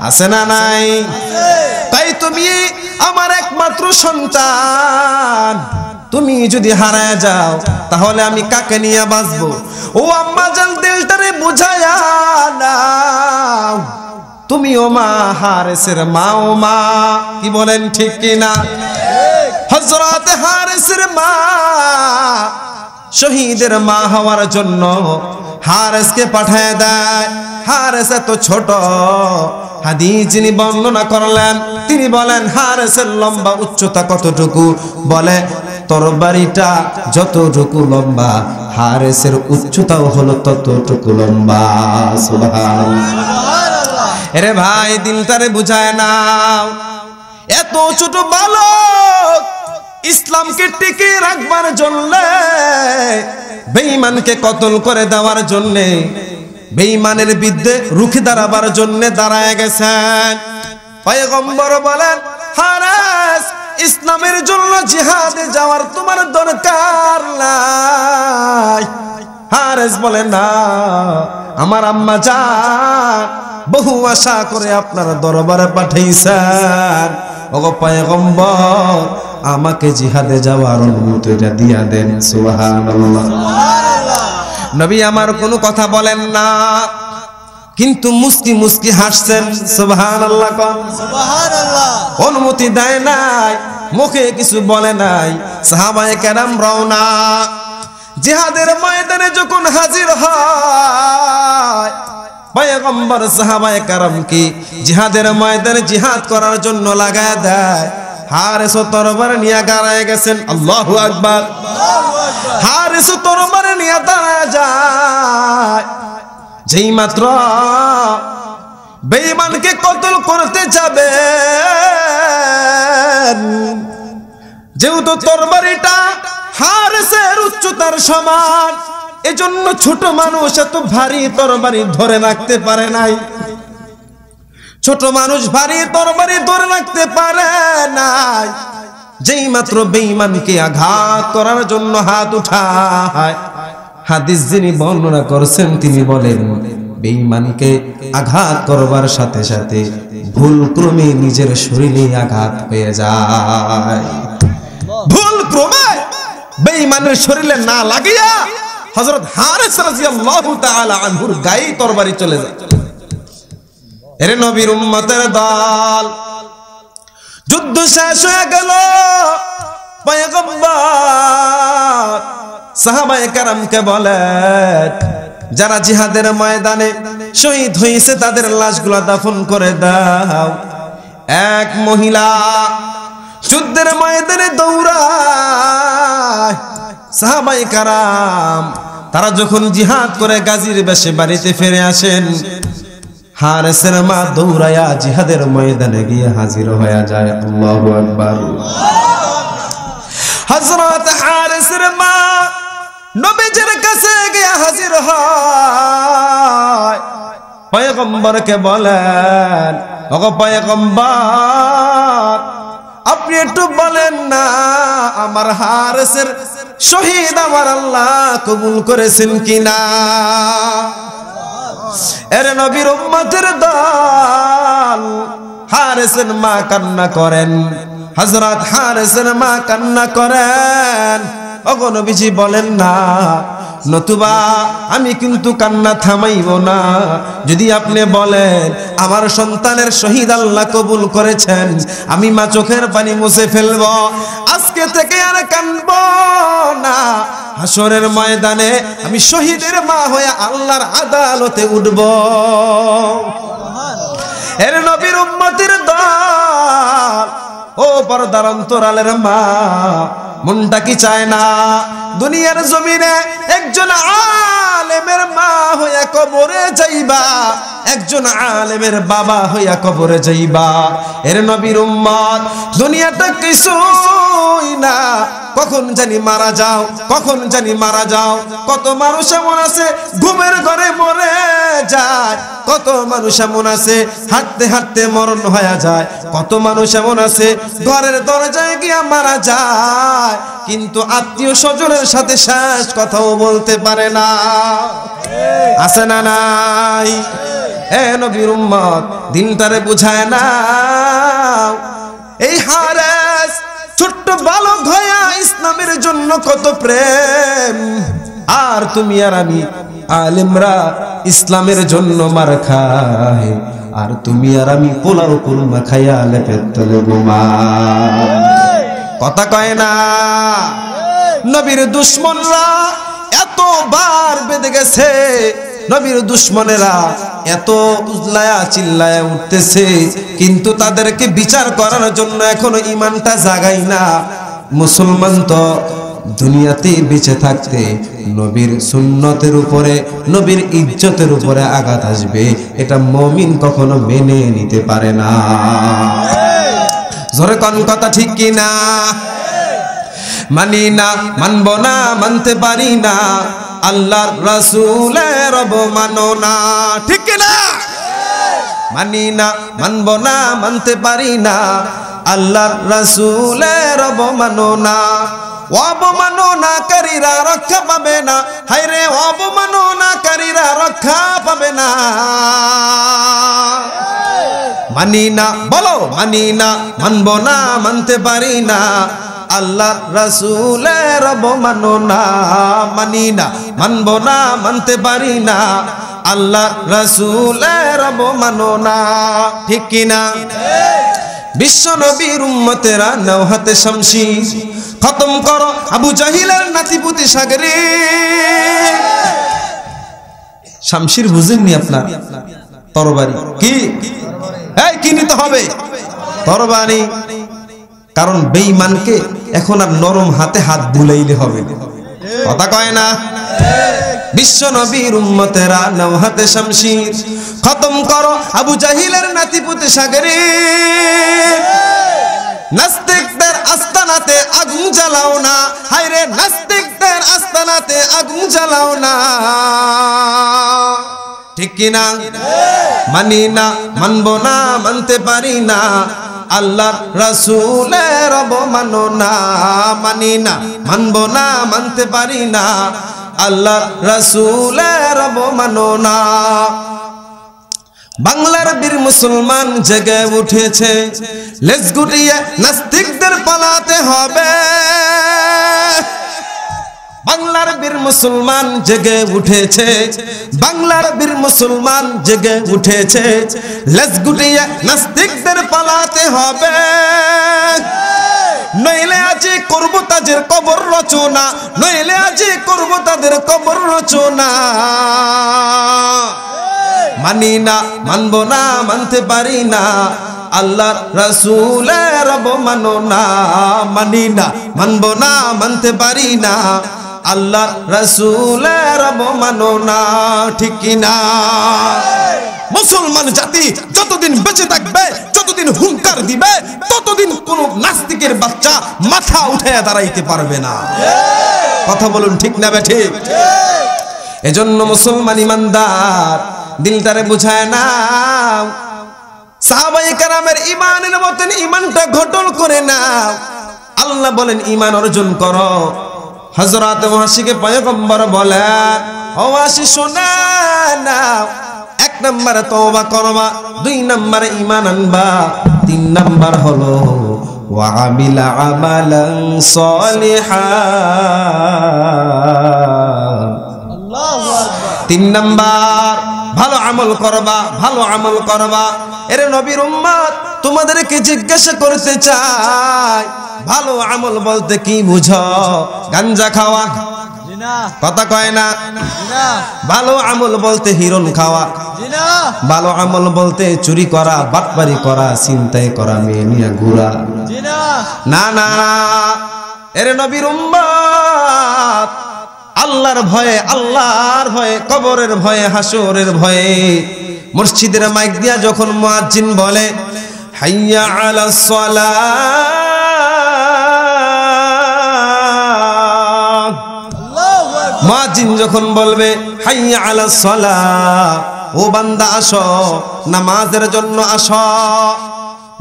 আছে না নাই? তাই তুমি আমার একমাত্র সন্তান। তুমি যদি হারায় যাও, তাহলে আমি কাকে নিয়ে বাঁচবো? ও আম্মা জান দিলটারে বুঝায়া নাও তুমি ও মা, হারেসের মা ও মা, কি বলেন ঠিক কিনা? হজরত হারেসের মা শহীদের মা হওয়ার জন্য হারেসকে পাঠায় দেয়। হারেস এত ছোট। হাদিস যিনি বর্ণনা করলেন, তিনি বলেন, হারেসের লম্বা উচ্চতা কতটুকু? বলে তরবারিটা যতটুকু লম্বা, হারেসের উচ্চতাও হলো ততটুকু লম্বা। এরে ভাই, দিলটারে বুঝায় নাও। এত ছোট বালক ইসলামকে টিকে রাখবার জন্য, বেঈমানকে কতল করে দেওয়ার জন্য, বেঈমানের বিদ্যে রুখে দাঁড়াবার জন্য দাঁড়ায় গেছেন। পয়গম্বর বলেন, হারাস, ইসলামের জন্য জিহাদে যাওয়ার তোমার দরকার নাই। হারেস বলে, না, আমার আম্মা যা, বহু আশা করে আপনার দরবারে পাঠাইছেন ওগো পয়গম্বর আমাকে জিহাদে যাওয়ার অনুমতিটা দিয়া দেন সুবহানাল্লাহ। নবী আমার কোনো কথা বলেন না কিন্তু মুস্কি মুস্কি হাসছেন সুবহানাল্লাহ। অনুমতি দেয় নাই মুখে কিছু বলে নাই সাহাবায়ে কেরাম রওনা। জিহাদের ময়দানে যখন হাজির হয় পয়গম্বর সাহাবায়ে কেরাম কি জিহাদের ময়দানে জিহাদ করার জন্য লাগায় দেয়? হারেস তরবার নিয়ে গাড়ায় গেছেন, আল্লাহু আকবার। হারেস তরবার নিয়ে দাঁড়ায় যায়। যেই মাত্র বেঈমানকে কতল করতে যাবে যেহেতু তরবারিটা হারেসের উচ্চতার সমান এজন্য ছোট মানুষ এত ভারী তরবারি ধরে রাখতে পারে নাই। ছোট মানুষ ভারী তরবারি ধরে রাখতে পারে নাই। যেই মাত্র বেঈমানকে আঘাত করার জন্য হাত উঠায়, হাদিস যিনি বর্ণনা করছেন, তিনি বলেন, বেঈমানকে আঘাত করবার সাথে সাথে ভুল ক্রমে নিজের শরীরে আঘাত পেয়ে যায়। ভুল ক্রমে বেঈমানের শরীরে না লাগিয়া হযরত হারিস রাদিয়াল্লাহু তাআলা আনহুর গায়ে তরবারি চলে যায়। এর নবীর উম্মতের দল, যুদ্ধ শেষ হয়ে গেল। পয়গম্বর, সাহাবায়ে কারামকে যারা জিহাদের ময়দানে শহীদ হয়েছে তাদের লাশগুলো দাফন করে দাও। এক মহিলা যুদ্ধের ময়দানে দৌড়ায় সাহাবায়ে কারাম, তারা যখন জিহাদ করে গাজীর বেশে বাড়িতে ফিরে আসেন, হারেসের মা দৌড়ায়া জিহাদের ময়দানে গিয়ে হাজির হয়ে যায়। আল্লাহু আকবার। হযরত হারেসের মা নবীজির কাছে গিয়ে হাজির হয়। পয়গম্বরকে বলেন, ওগো পয়গম্বর, আপনি একটু বলেন না, আমার হারেসের শহীদ আমার আল্লাহ কবুল করেছেন কিনা? এর নবীর উম্মতের দল হারেছেন, মা কান্না করেন। হযরত হারেছেন, মা কান্না করেন। অগনবীজি বলেন না, নতুবা আমি কিন্তু কান্না থামাইব না। যদি আপনি বলেন, আমার সন্তানের শহীদ আল্লাহ কবুল করেছেন, আমি মা চোখের পানি মুছে ফেলব, আজকে থেকে আর কানব না। হাসরের ময়দানে আমি শহীদের মা হয়ে আল্লাহর আদালতে উঠব। এর নবীর উম্মতির দল ও পর্দার অন্তরালের মা মনটা কি চায় না? দুনিয়ার জমিনে একজন আলেমের মা হইয়া কবরে যাইবা, একজন আলেমের বাবা হইয়া কবরে যাইবা। এর নবীর উম্মত, দুনিয়াটা কিছুই না। কখন জানি মারা যাও, কখন জানি মারা যাও। কত মানুষ এমন আছে, ঘুমের ঘরে মরে যায়। কত মানুষ এমন আছে, হাঁটতে হাঁটতে মরণ হয়ে যায়। কত মানুষ এমন আছে, ঘরের দরজায় গিয়া মারা যায়। কিন্তু আত্মীয় স্বজনের সাথে শেষ কথাও বলতে পারে না। আছে না নাই? এ নবীর উম্মত দিনটারে বুঝায় না এই হারেস ছোট্ট বালক হইয়া ইসলামের জন্য কত প্রেম। আর তুমি আর আমি আলেমরা ইসলামের জন্য মার খায় আর তুমি আর আমি পোলাও কুলমা খাইয়া লেপের তলে বোমা। কথা কয় না? নবীর দুশ্মনরা এতবার বেঁধে গেছে নবীর দুশ্মনেরা এত উজলায়া চিল্লায়া উঠতেছে কিন্তু তাদেরকে বিচার করার জন্য এখনও ইমানটা জাগাই না। মুসলমান তো দুনিয়াতে বেঁচে থাকতে নবীর সুন্নতের উপরে নবীর ইজ্জতের উপরে আঘাত আসবে এটা মমিন কখনো মেনে নিতে পারে না। জোরে কন কথা ঠিক কি না মানি না, মানব না, মানতে পারি না। আল্লাহ রাসূলের মানো না। ঠিক না মানি না, মানব না, মানতে পারি না। আল্লাহ রাসূলের মানো না। অবমাননাকারীরা রক্ষা পাবে না। হাইরে অবমাননাকারীরা রক্ষা পাবে না। মানি না, বলো, মানি না, মানব না, মানতে পারি না। আল্লাহ রসুলের অবমাননা মানি না, মানব না, মানতে পারি না। আল্লাহ রসুলের অবমাননা, ঠিক কিনা বিশ্ব নবীর উম্মতেরা নাও হাতে শামশির খতম করো আবু জাহিলের নাতিপুতি সাগরে। শামশির বুঝেননি আপনার? তরবারি। কি? এই, কি নিতে হবে? তরবারি। কারণ বেঈমানকে এখন আর নরম হাতে হাত বুলাইলে হবে। কথা কয় না? বিশ্ব নবীর উম্মতেরা নাও হাতে শামশির। খতম করো আবু জাহিলের নাতিপুতি সাগরে। নাস্তিকদের আস্তানাতে আগুন জ্বালাও না। হায়রে নাস্তিকদের আস্তানাতে আগুন জ্বালাও না। ঠিক কিনা? মানি না, মানব না, মানতে পারি না। আল্লাহ রসুলের অবমাননা মানি না, মানব না, মানতে পারি না। আল্লাহ রসুলের অবমাননা। বাংলার বীর মুসলমান জেগে উঠেছে। লেজ গুটিয়ে নাস্তিকদের পালাতে হবে। বাংলার বীর মুসলমান জেগে উঠেছে। বাংলার বীর মুসলমান জেগে উঠেছে। লেজ গুটিয়ে নাস্তিকদের পালাতে হবে। নইলে আজি করব তাদের কবর রচনা, নইলে আজি করব তাদের কবর রচনা। মানি না, মানব না, মানতে পারি না। আল্লাহর রাসূলের অবমাননা মানি না, মানব না, মানতে পারি না। আল্লাহর রাসূলের অবমাননা ঠিক কি না মুসলমান জাতি যতদিন বেঁচে থাকবে, যতদিন হুঙ্কার দিবে, ততদিন কোন নাস্তিকের বাচ্চা মাথা উঠে দাঁড়াইতে পারবে না। কথা বলুন ঠিক না বে ঠিক এজন্য মুসলমান ইমানদার, দিলটারে বুঝায় না সাহাবাই কারামের ইমানের মতন ইমানটা ঘটল করে না আল্লাহ বলেন ইমান অর্জন করো। হজরত ওয়াসিকে পয়গম্বর বলেন ওয়াসি শোনা না এক নম্বরে তওবা করবা দুই নম্বরে ইমান আনবা তিন নম্বর হলো وعمل عملا صالحا আল্লাহু আকবার তিন নাম্বার ভালো আমল করবা ভালো আমল করবা এর নবীর উম্মত তোমাদেরকে জিজ্ঞাসা করতে চাই ভালো আমল বলতে কি বুঝো? গাঞ্জা খাওয়া? কথা কয় না। ভালো আমল বলতে হিরণ খাওয়া। ভালো আমল বলতে চুরি করা বাটপারি করা চিন্তাই করা মেয়ে নিয়ে ঘুরা। না না এর নবীর আল্লাহর ভয়ে আল্লাহর ভয়ে কবরের ভয়ে হাসরের ভয়ে মসজিদের মাইক দিয়া যখন মুয়াজ্জিন বলে হাইয়া সালাত। আল্লাহু আকবার মুয়াজ্জিন যখন বলবে, হাইয়া আলাস সালাহ ও বান্দা, আসো, নামাজের জন্য আসো।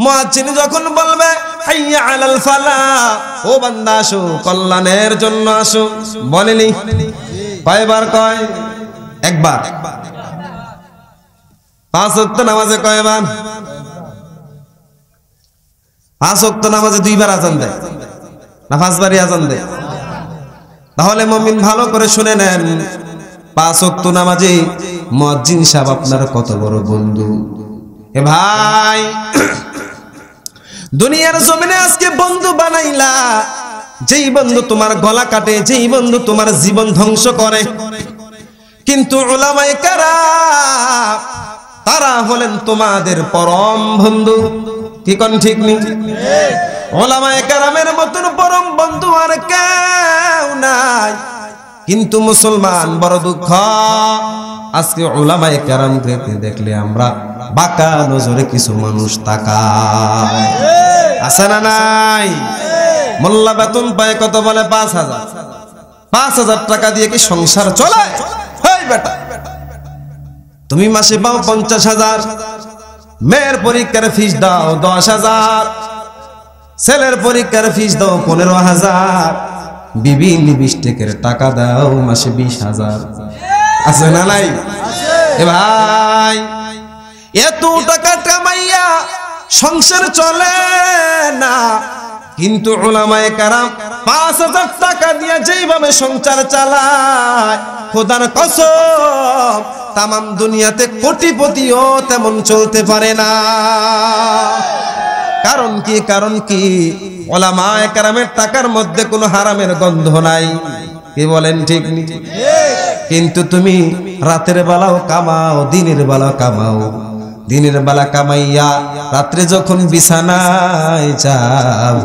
মুয়াজ্জিন যখন বলবে, হাইয়া আলাল ফালাহ ও বান্দা, আসো, কল্যাণের জন্য আসো। বলেনি? কয়বার কয়? একবার। পাঁচ ওয়াক্ত নামাজে কয়বার? পাঁচ ওয়াক্ত নামাজে দুইবার আজান দেয়। না পাঁচবারই আজান দেয়। তাহলে মমিন ভালো করে শুনে নেন, পাঁচ ওয়াক্ত নামাজে মজ্জিন সাহেব আপনার কত বড় বন্ধু। এ ভাই, দুনিয়ার জমিনে আজকে বন্ধু বানাইলা। যেই বন্ধু তোমার গলা কাটে, যেই বন্ধু তোমার জীবন ধ্বংস করে। কিন্তু ওলামায়ে কারা তারা হলেন তোমাদের পরম বন্ধু। কি কোন ঠিক নেই ওলামায়ে কারামের মতন পরম বন্ধু আর কেউ নাই। কিন্তু মুসলমান বড় দুঃখ। আজকে ওলামায়ে কারামকে দেখলে আমরা বাঁকা নজরে কিছু মানুষ তাকায়। আছে না নাই? মোল্লা বেতন পায় কত বলে? পাঁচ হাজার। পাঁচ হাজার টাকা দিয়ে কি সংসার চলে? তুমি মাসে পাও পঞ্চাশ হাজার। মেয়ের পরীক্ষার ফিস দাও দশ হাজার, ছেলের পরীক্ষার ফিস দাও পনেরো হাজার, বিবি লিপস্টিকের টাকা দাও মাসে বিশ হাজার। আছে না নাই? এ ভাই, এত টাকা কামাইয়া সংসার চলে না। কিন্তু ওলামায়ে কারাম পাঁচ হাজার টাকা দিয়ে যেইভাবে সংসার চালায়, খোদার কসম, তামাম দুনিয়াতে কোটিপতিও তেমন চলতে পারে না। কারণ কি কারণ কি ওলামায়ে কারামের টাকার মধ্যে কোনো হারামের গন্ধ নাই। কি বলেন ঠিক? কিন্তু তুমি রাতের বেলাও কামাও, দিনের বেলাও কামাও। দিনের বেলা কামাইয়া রাত্রে যখন বিছানায় যাও,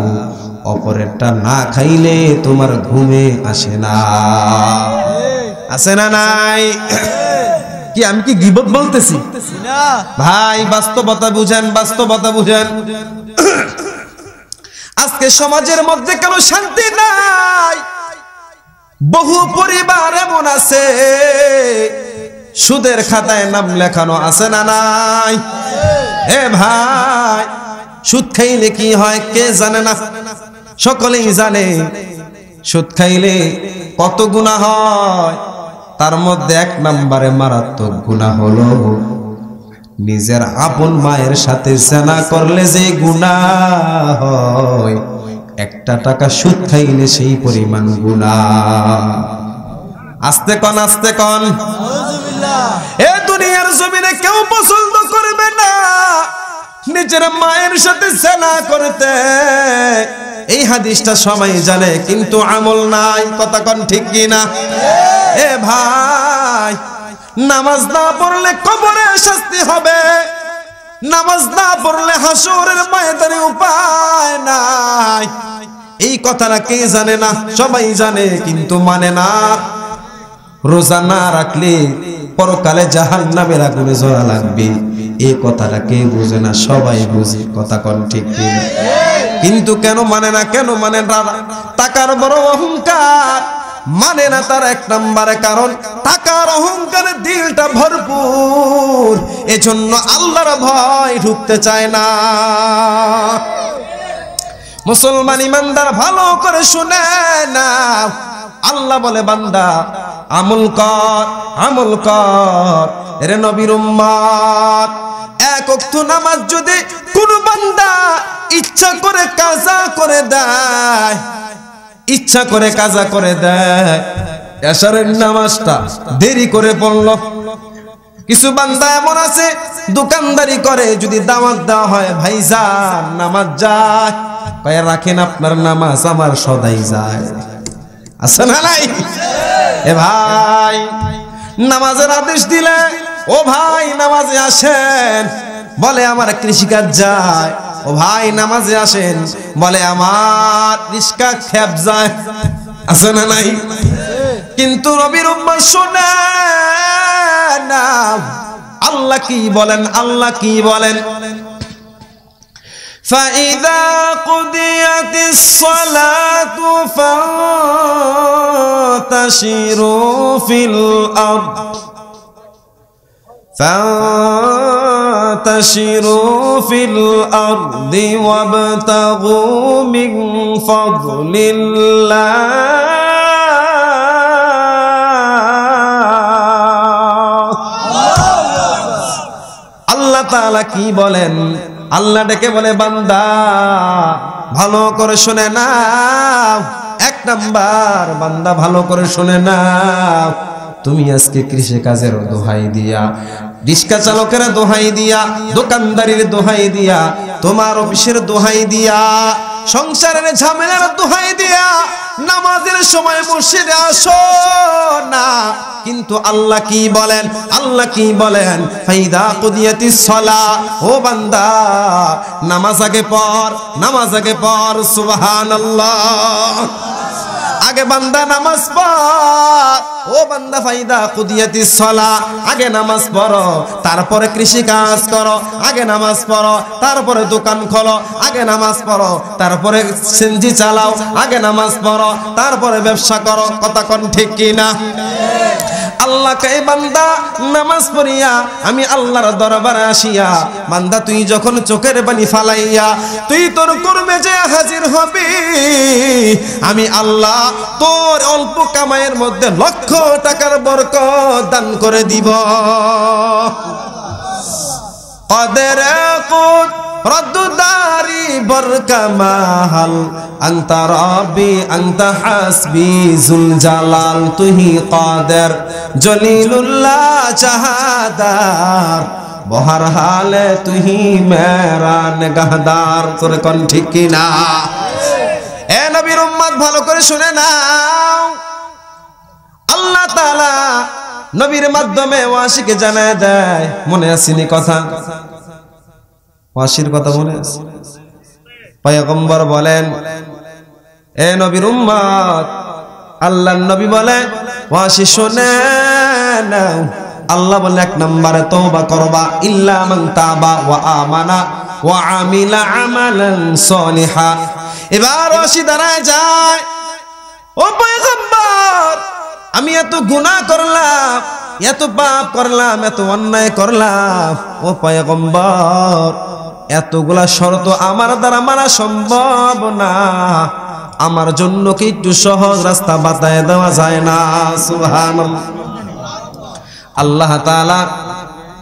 অপরেরটা না খাইলে তোমার ঘুমে আসে না। আসে না নাই? কি আমি কি গিবত বলতেছি? ভাই, বাস্তবতা বুঝেন বাস্তবতা বুঝেন। আজকে সমাজের মধ্যে কেন শান্তি নাই। বহু পরিবার এমন আছে। সুদের খাতায় নাম লেখানো আছে না নাই? এ ভাই, সুদ খাইলে কি হয় কে জানে না? সকলেই জানে, সুদ খাইলে কত গুণা হয়। তার মধ্যে এক নম্বরে মারাত্মক গুণা হলো নিজের আপন মায়ের সাথে সেনা করলে যে গুণা হয়, একটা টাকা সুদ খাইলে সেই পরিমাণ গুণা আস্তে কন আস্তে কন। এ দুনিয়ার জমিনে কেউ পছন্দ করবে না। নিজের মায়ের সাথে সেনা করতে। এই হাদিসটা সবাই জানে, কিন্তু আমল নাই কন ঠিক কি না এ ভাই, নামাজ না পড়লে কবরে শাস্তি হবে। নামাজ না পড়লে হাসরের ময়দানে উপায় নাই। এই কথাটা কে জানে না? সবাই জানে, কিন্তু মানে না। রোজা না রাখলে পরকালে জাহান নামের আগুনে জড়া লাগবে। এই কথাটা কে বুঝে না? সবাই বুঝে, কথা কন ঠিক কিন্তু কেন মানে না, কেন মানে টাকার বড় অহংকার। মানে না তার এক নম্বরে কারণ, টাকার অহংকারে দিলটা ভরপুর। এজন্য আল্লাহর ভয় ঢুকতে চায় না। মুসলমান ইমানদার ভালো করে শুনে না আল্লাহ বলে, বান্দা, আমল কর আমল কর। রে নবীর উম্মত এক অক্ত নামাজ যদি কোন বান্দা ইচ্ছা করে কাজা করে দেয়, ইচ্ছা করে কাজা করে দেয়, এশারের নামাজটা দেরি করে পড়ল। কিছু বান্দা এমন আছে, দোকানদারি করে, যদি দাওয়াত দেওয়া হয়, ভাইজান, নামাজ যায়। কয়ে রাখেন আপনার নামাজ, আমার সদাই যায়। এ ভাই, নামাজের আদেশ দিলে, ও ভাই, নামাজে আসেন, বলে আমার কৃষিকাজ যায়। ও ভাই, নামাজে আসেন, বলে আমার রিস্কা খেপ যায়। আছে না নাই? কিন্তু রবির উম্মা শোনে আল্লাহ কি বলেন? আল্লাহ কি বলেন? فإذا قضيت الصلاة فانتشروا في الأرض فانتشروا في الأرض وابتغوا من فضل الله আল্লাহ তাআলা কি বলেন আল্লাহ ডেকে বলে, বান্দা, ভালো করে শুনে না এক নাম্বার, বান্দা, ভালো করে শুনে না তুমি আজকে কৃষি কাজের দোহাই দিয়া, রিক্সা চালকের দোহাই দিয়া, দোকানদারির দোহাই দিয়া, তোমার অফিসের দোহাই দিয়া সংসারের ঝামেলার দোহাই দিয়া নামাজের সময় মসজিদে আসো না। কিন্তু আল্লাহ কি বলেন? আল্লাহ কি বলেন? ফাইদা কুদিয়াতি সলা। ও বান্দা, নামাজ আগে পড়, নামাজ আগে পড়, সুবহানাল্লাহ। আগে বান্দা নামাজ পড়। ও বান্দা ফাইদা কুদিয়াতি সলা। আগে নামাজ পড়ো, তারপরে কৃষি কাজ করো। আগে নামাজ পড়ো, তারপরে দোকান খোলো। আগে নামাজ পড়ো, তারপরে সিনজি চালাও। আগে নামাজ পড়ো, তারপরে ব্যবসা করো। কথা কোন ঠিক কিনা? আল্লাহ কে বান্দা নামাজ পড়িয়া আমি আল্লাহর দরবারে আসিয়া বান্দা তুই যখন চোখের পানি ফালাইয়া তুই তোর কর্মে যে হাজির হবি আমি আল্লাহ তোর অল্প কামাইয়ের মধ্যে লক্ষ টাকার বরকত দান করে দিব قدر قد রদ্দুদারি বরকমাহাল আংতা রবি আংতা হাসবি জুল জালাল তুহি কাদের, জলিলুল্লাহ চাহাদার বহার হালে তুহি মেরান নেগাহদার করে কন ঠিক না এ নবীর উম্মত, ভালো করে শুনে না আল্লাহ তালা নবীর মাধ্যমে ওয়াসিকে জানায় দেয়, মনে আসেনি কথা? ওয়াসির কথা মনে আছে? পয়গম্বর বলেন, এ নবীর উম্মত আল্লাহ নবী বলে, ওয়াসি শোনে নাও আল্লাহ বলে, এক নম্বরে তওবা করবা, ইল্লা মান তাবা ওয়া আমানা ওয়া আমিলা আমালান সলিহা। এবার ওয়াসি দাঁড়ায় যায়, ও পয়গম্বর আমি এত গুনাহ করলাম, এত পাপ করলাম, এত অন্যায় করলাম। ও পয়গম্বর, এতগুলা শর্ত আমার দ্বারা মানা সম্ভব না। আমার জন্য কি একটু সহজ রাস্তা বাতায় দেওয়া যায় না? সুহান আল্লাহ তাআলা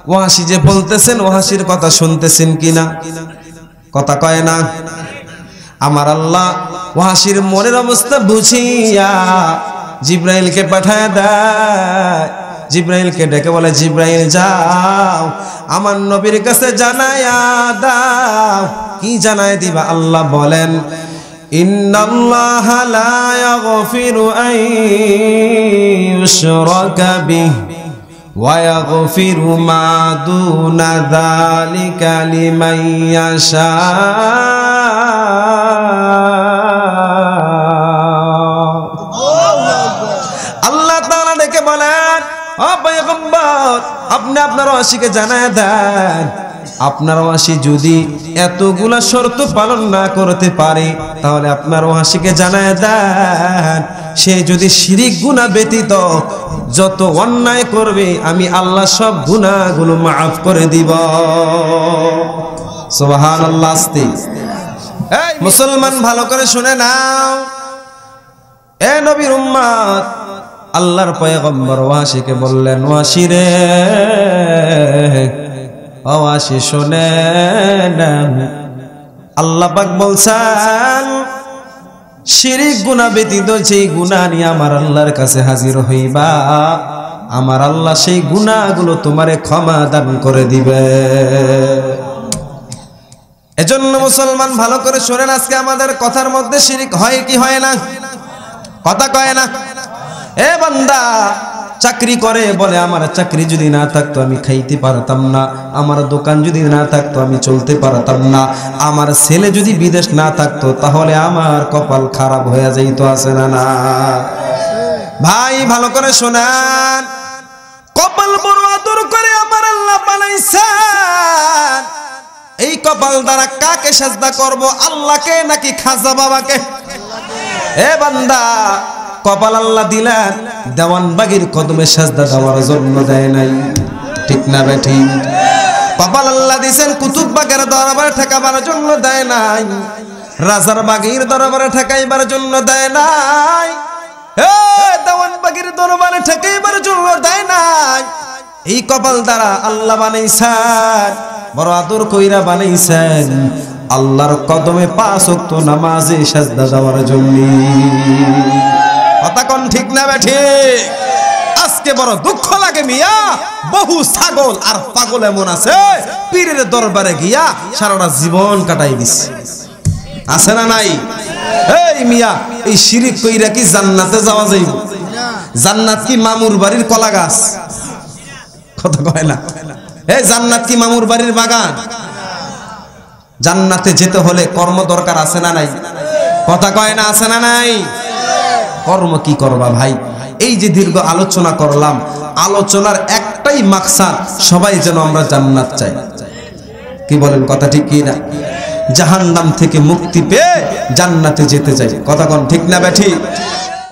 ওয়াসি যে বলতেছেন, ওয়াসির কথা শুনতেছেন কিনা? কথা কয় না? আমার আল্লাহ ওয়াসির মনের অবস্থা বুঝিয়া জিব্রাইলকে পাঠায় দেয় জিব্রাইলকে ডেকে বলে জিব্রাইল যাও আমার নবীর কাছে জানায়া দাও কি জানায় দিবা আল্লাহ বলেন ইন্নাল্লাহা লা ইয়াগফিরু আন ইউশরাকা বিহি ويغفر ما دون ذلك لمن يشاء আপনি আপনার ওয়াসিকে জানায় দেন, আপনার ওয়াসি যদি এতগুলা শর্ত পালন না করতে পারে, তাহলে আপনার ওয়াসিকে জানায় দেন, সে যদি শিরিক গুনাহ ব্যতীত যত অন্যায় করবে, আমি আল্লাহ সব গুনাহগুলো মাফ করে দিব। আস্তে। এই মুসলমান ভালো করে শুনে নাও। এ নবীর উম্মত আল্লাহর পয়গম্বর ওয়াসিকে বললেন ওয়াসি রে ওয়াসি শোনে আল্লাহ পাক বলছেন, শিরিক গুণা ব্যতীত সেই গুণা নিয়ে আমার আল্লাহর কাছে হাজির হইবা, আমার আল্লাহ সেই গুণাগুলো তোমারে ক্ষমা দান করে দিবে। এজন্য মুসলমান, ভালো করে শোনেন আজকে আমাদের কথার মধ্যে শিরিক হয় কি হয় না? কথা কয় না? এ বান্দা, চাকরি করে বলে আমার চাকরি যদি না থাকতো আমি খাইতে পারতাম না, আমার দোকান যদি না থাকতো আমি চলতে পারতাম না, আমার ছেলে যদি বিদেশ না থাকতো তাহলে আমার কপাল খারাপ হয়ে যাইত, আছে না না? ভাই, ভালো করে শোনান। কপাল বড় আদর করে আমার আল্লাহ বানাইছেন। এই কপাল দ্বারা কাকে সাজদা করব? আল্লাহকে নাকি খাজা বাবাকে? এ বান্দা কপাল আল্লাহ দিলেন দেওয়ান বাগির কদমে সাজদা দেওয়ার জন্য দেয় নাই। ঠিক না বেঠি? কপাল আল্লাহ দিছেন কুতুব বাগের দরবারে ঠেকাবার জন্য দেয় নাই। রাজার বাগির দরবারে ঠেকাইবার জন্য দেয় নাই। এ, দেওয়ান বাগির দরবারে ঠেকাইবার জন্য দেয় নাই। এই কপাল দ্বারা আল্লাহ বানাইছেন, বড় আদর কইরা বানাইছেন। আল্লাহর কদমে পাঁচ নামাজে সাজদা দেওয়ার জন্য। কথা কোন ঠিক না বেঠি আজকে বড় দুঃখ লাগে মিয়া। বহু ছাগল আর পাগল এমন আছে, পীরের দরবারে গিয়া সারাটা জীবন কাটাই দিছে। আছে না নাই? এই মিয়া, এই শিরিক কইরা কি জান্নাতে যাওয়া যাইব? জান্নাত কি মামুর বাড়ির কলা গাছ? কথা কয় না। এই জান্নাত কি মামুর বাড়ির বাগান? জান্নাতে যেতে হলে কর্ম দরকার আছে না নাই? কথা কয় না, আছে না নাই? কর্ম কি করবা ভাই? এই যে দীর্ঘ আলোচনা করলাম, আলোচনার একটাই মাকসাদ, সবাই যেন আমরা জান্নাত চাই। কি বলেন, কথা ঠিক কি না? জাহান্নাম থেকে মুক্তি পেয়ে জান্নাতে যেতে চাই। কথা কোন ঠিক না, ব্যাঠি?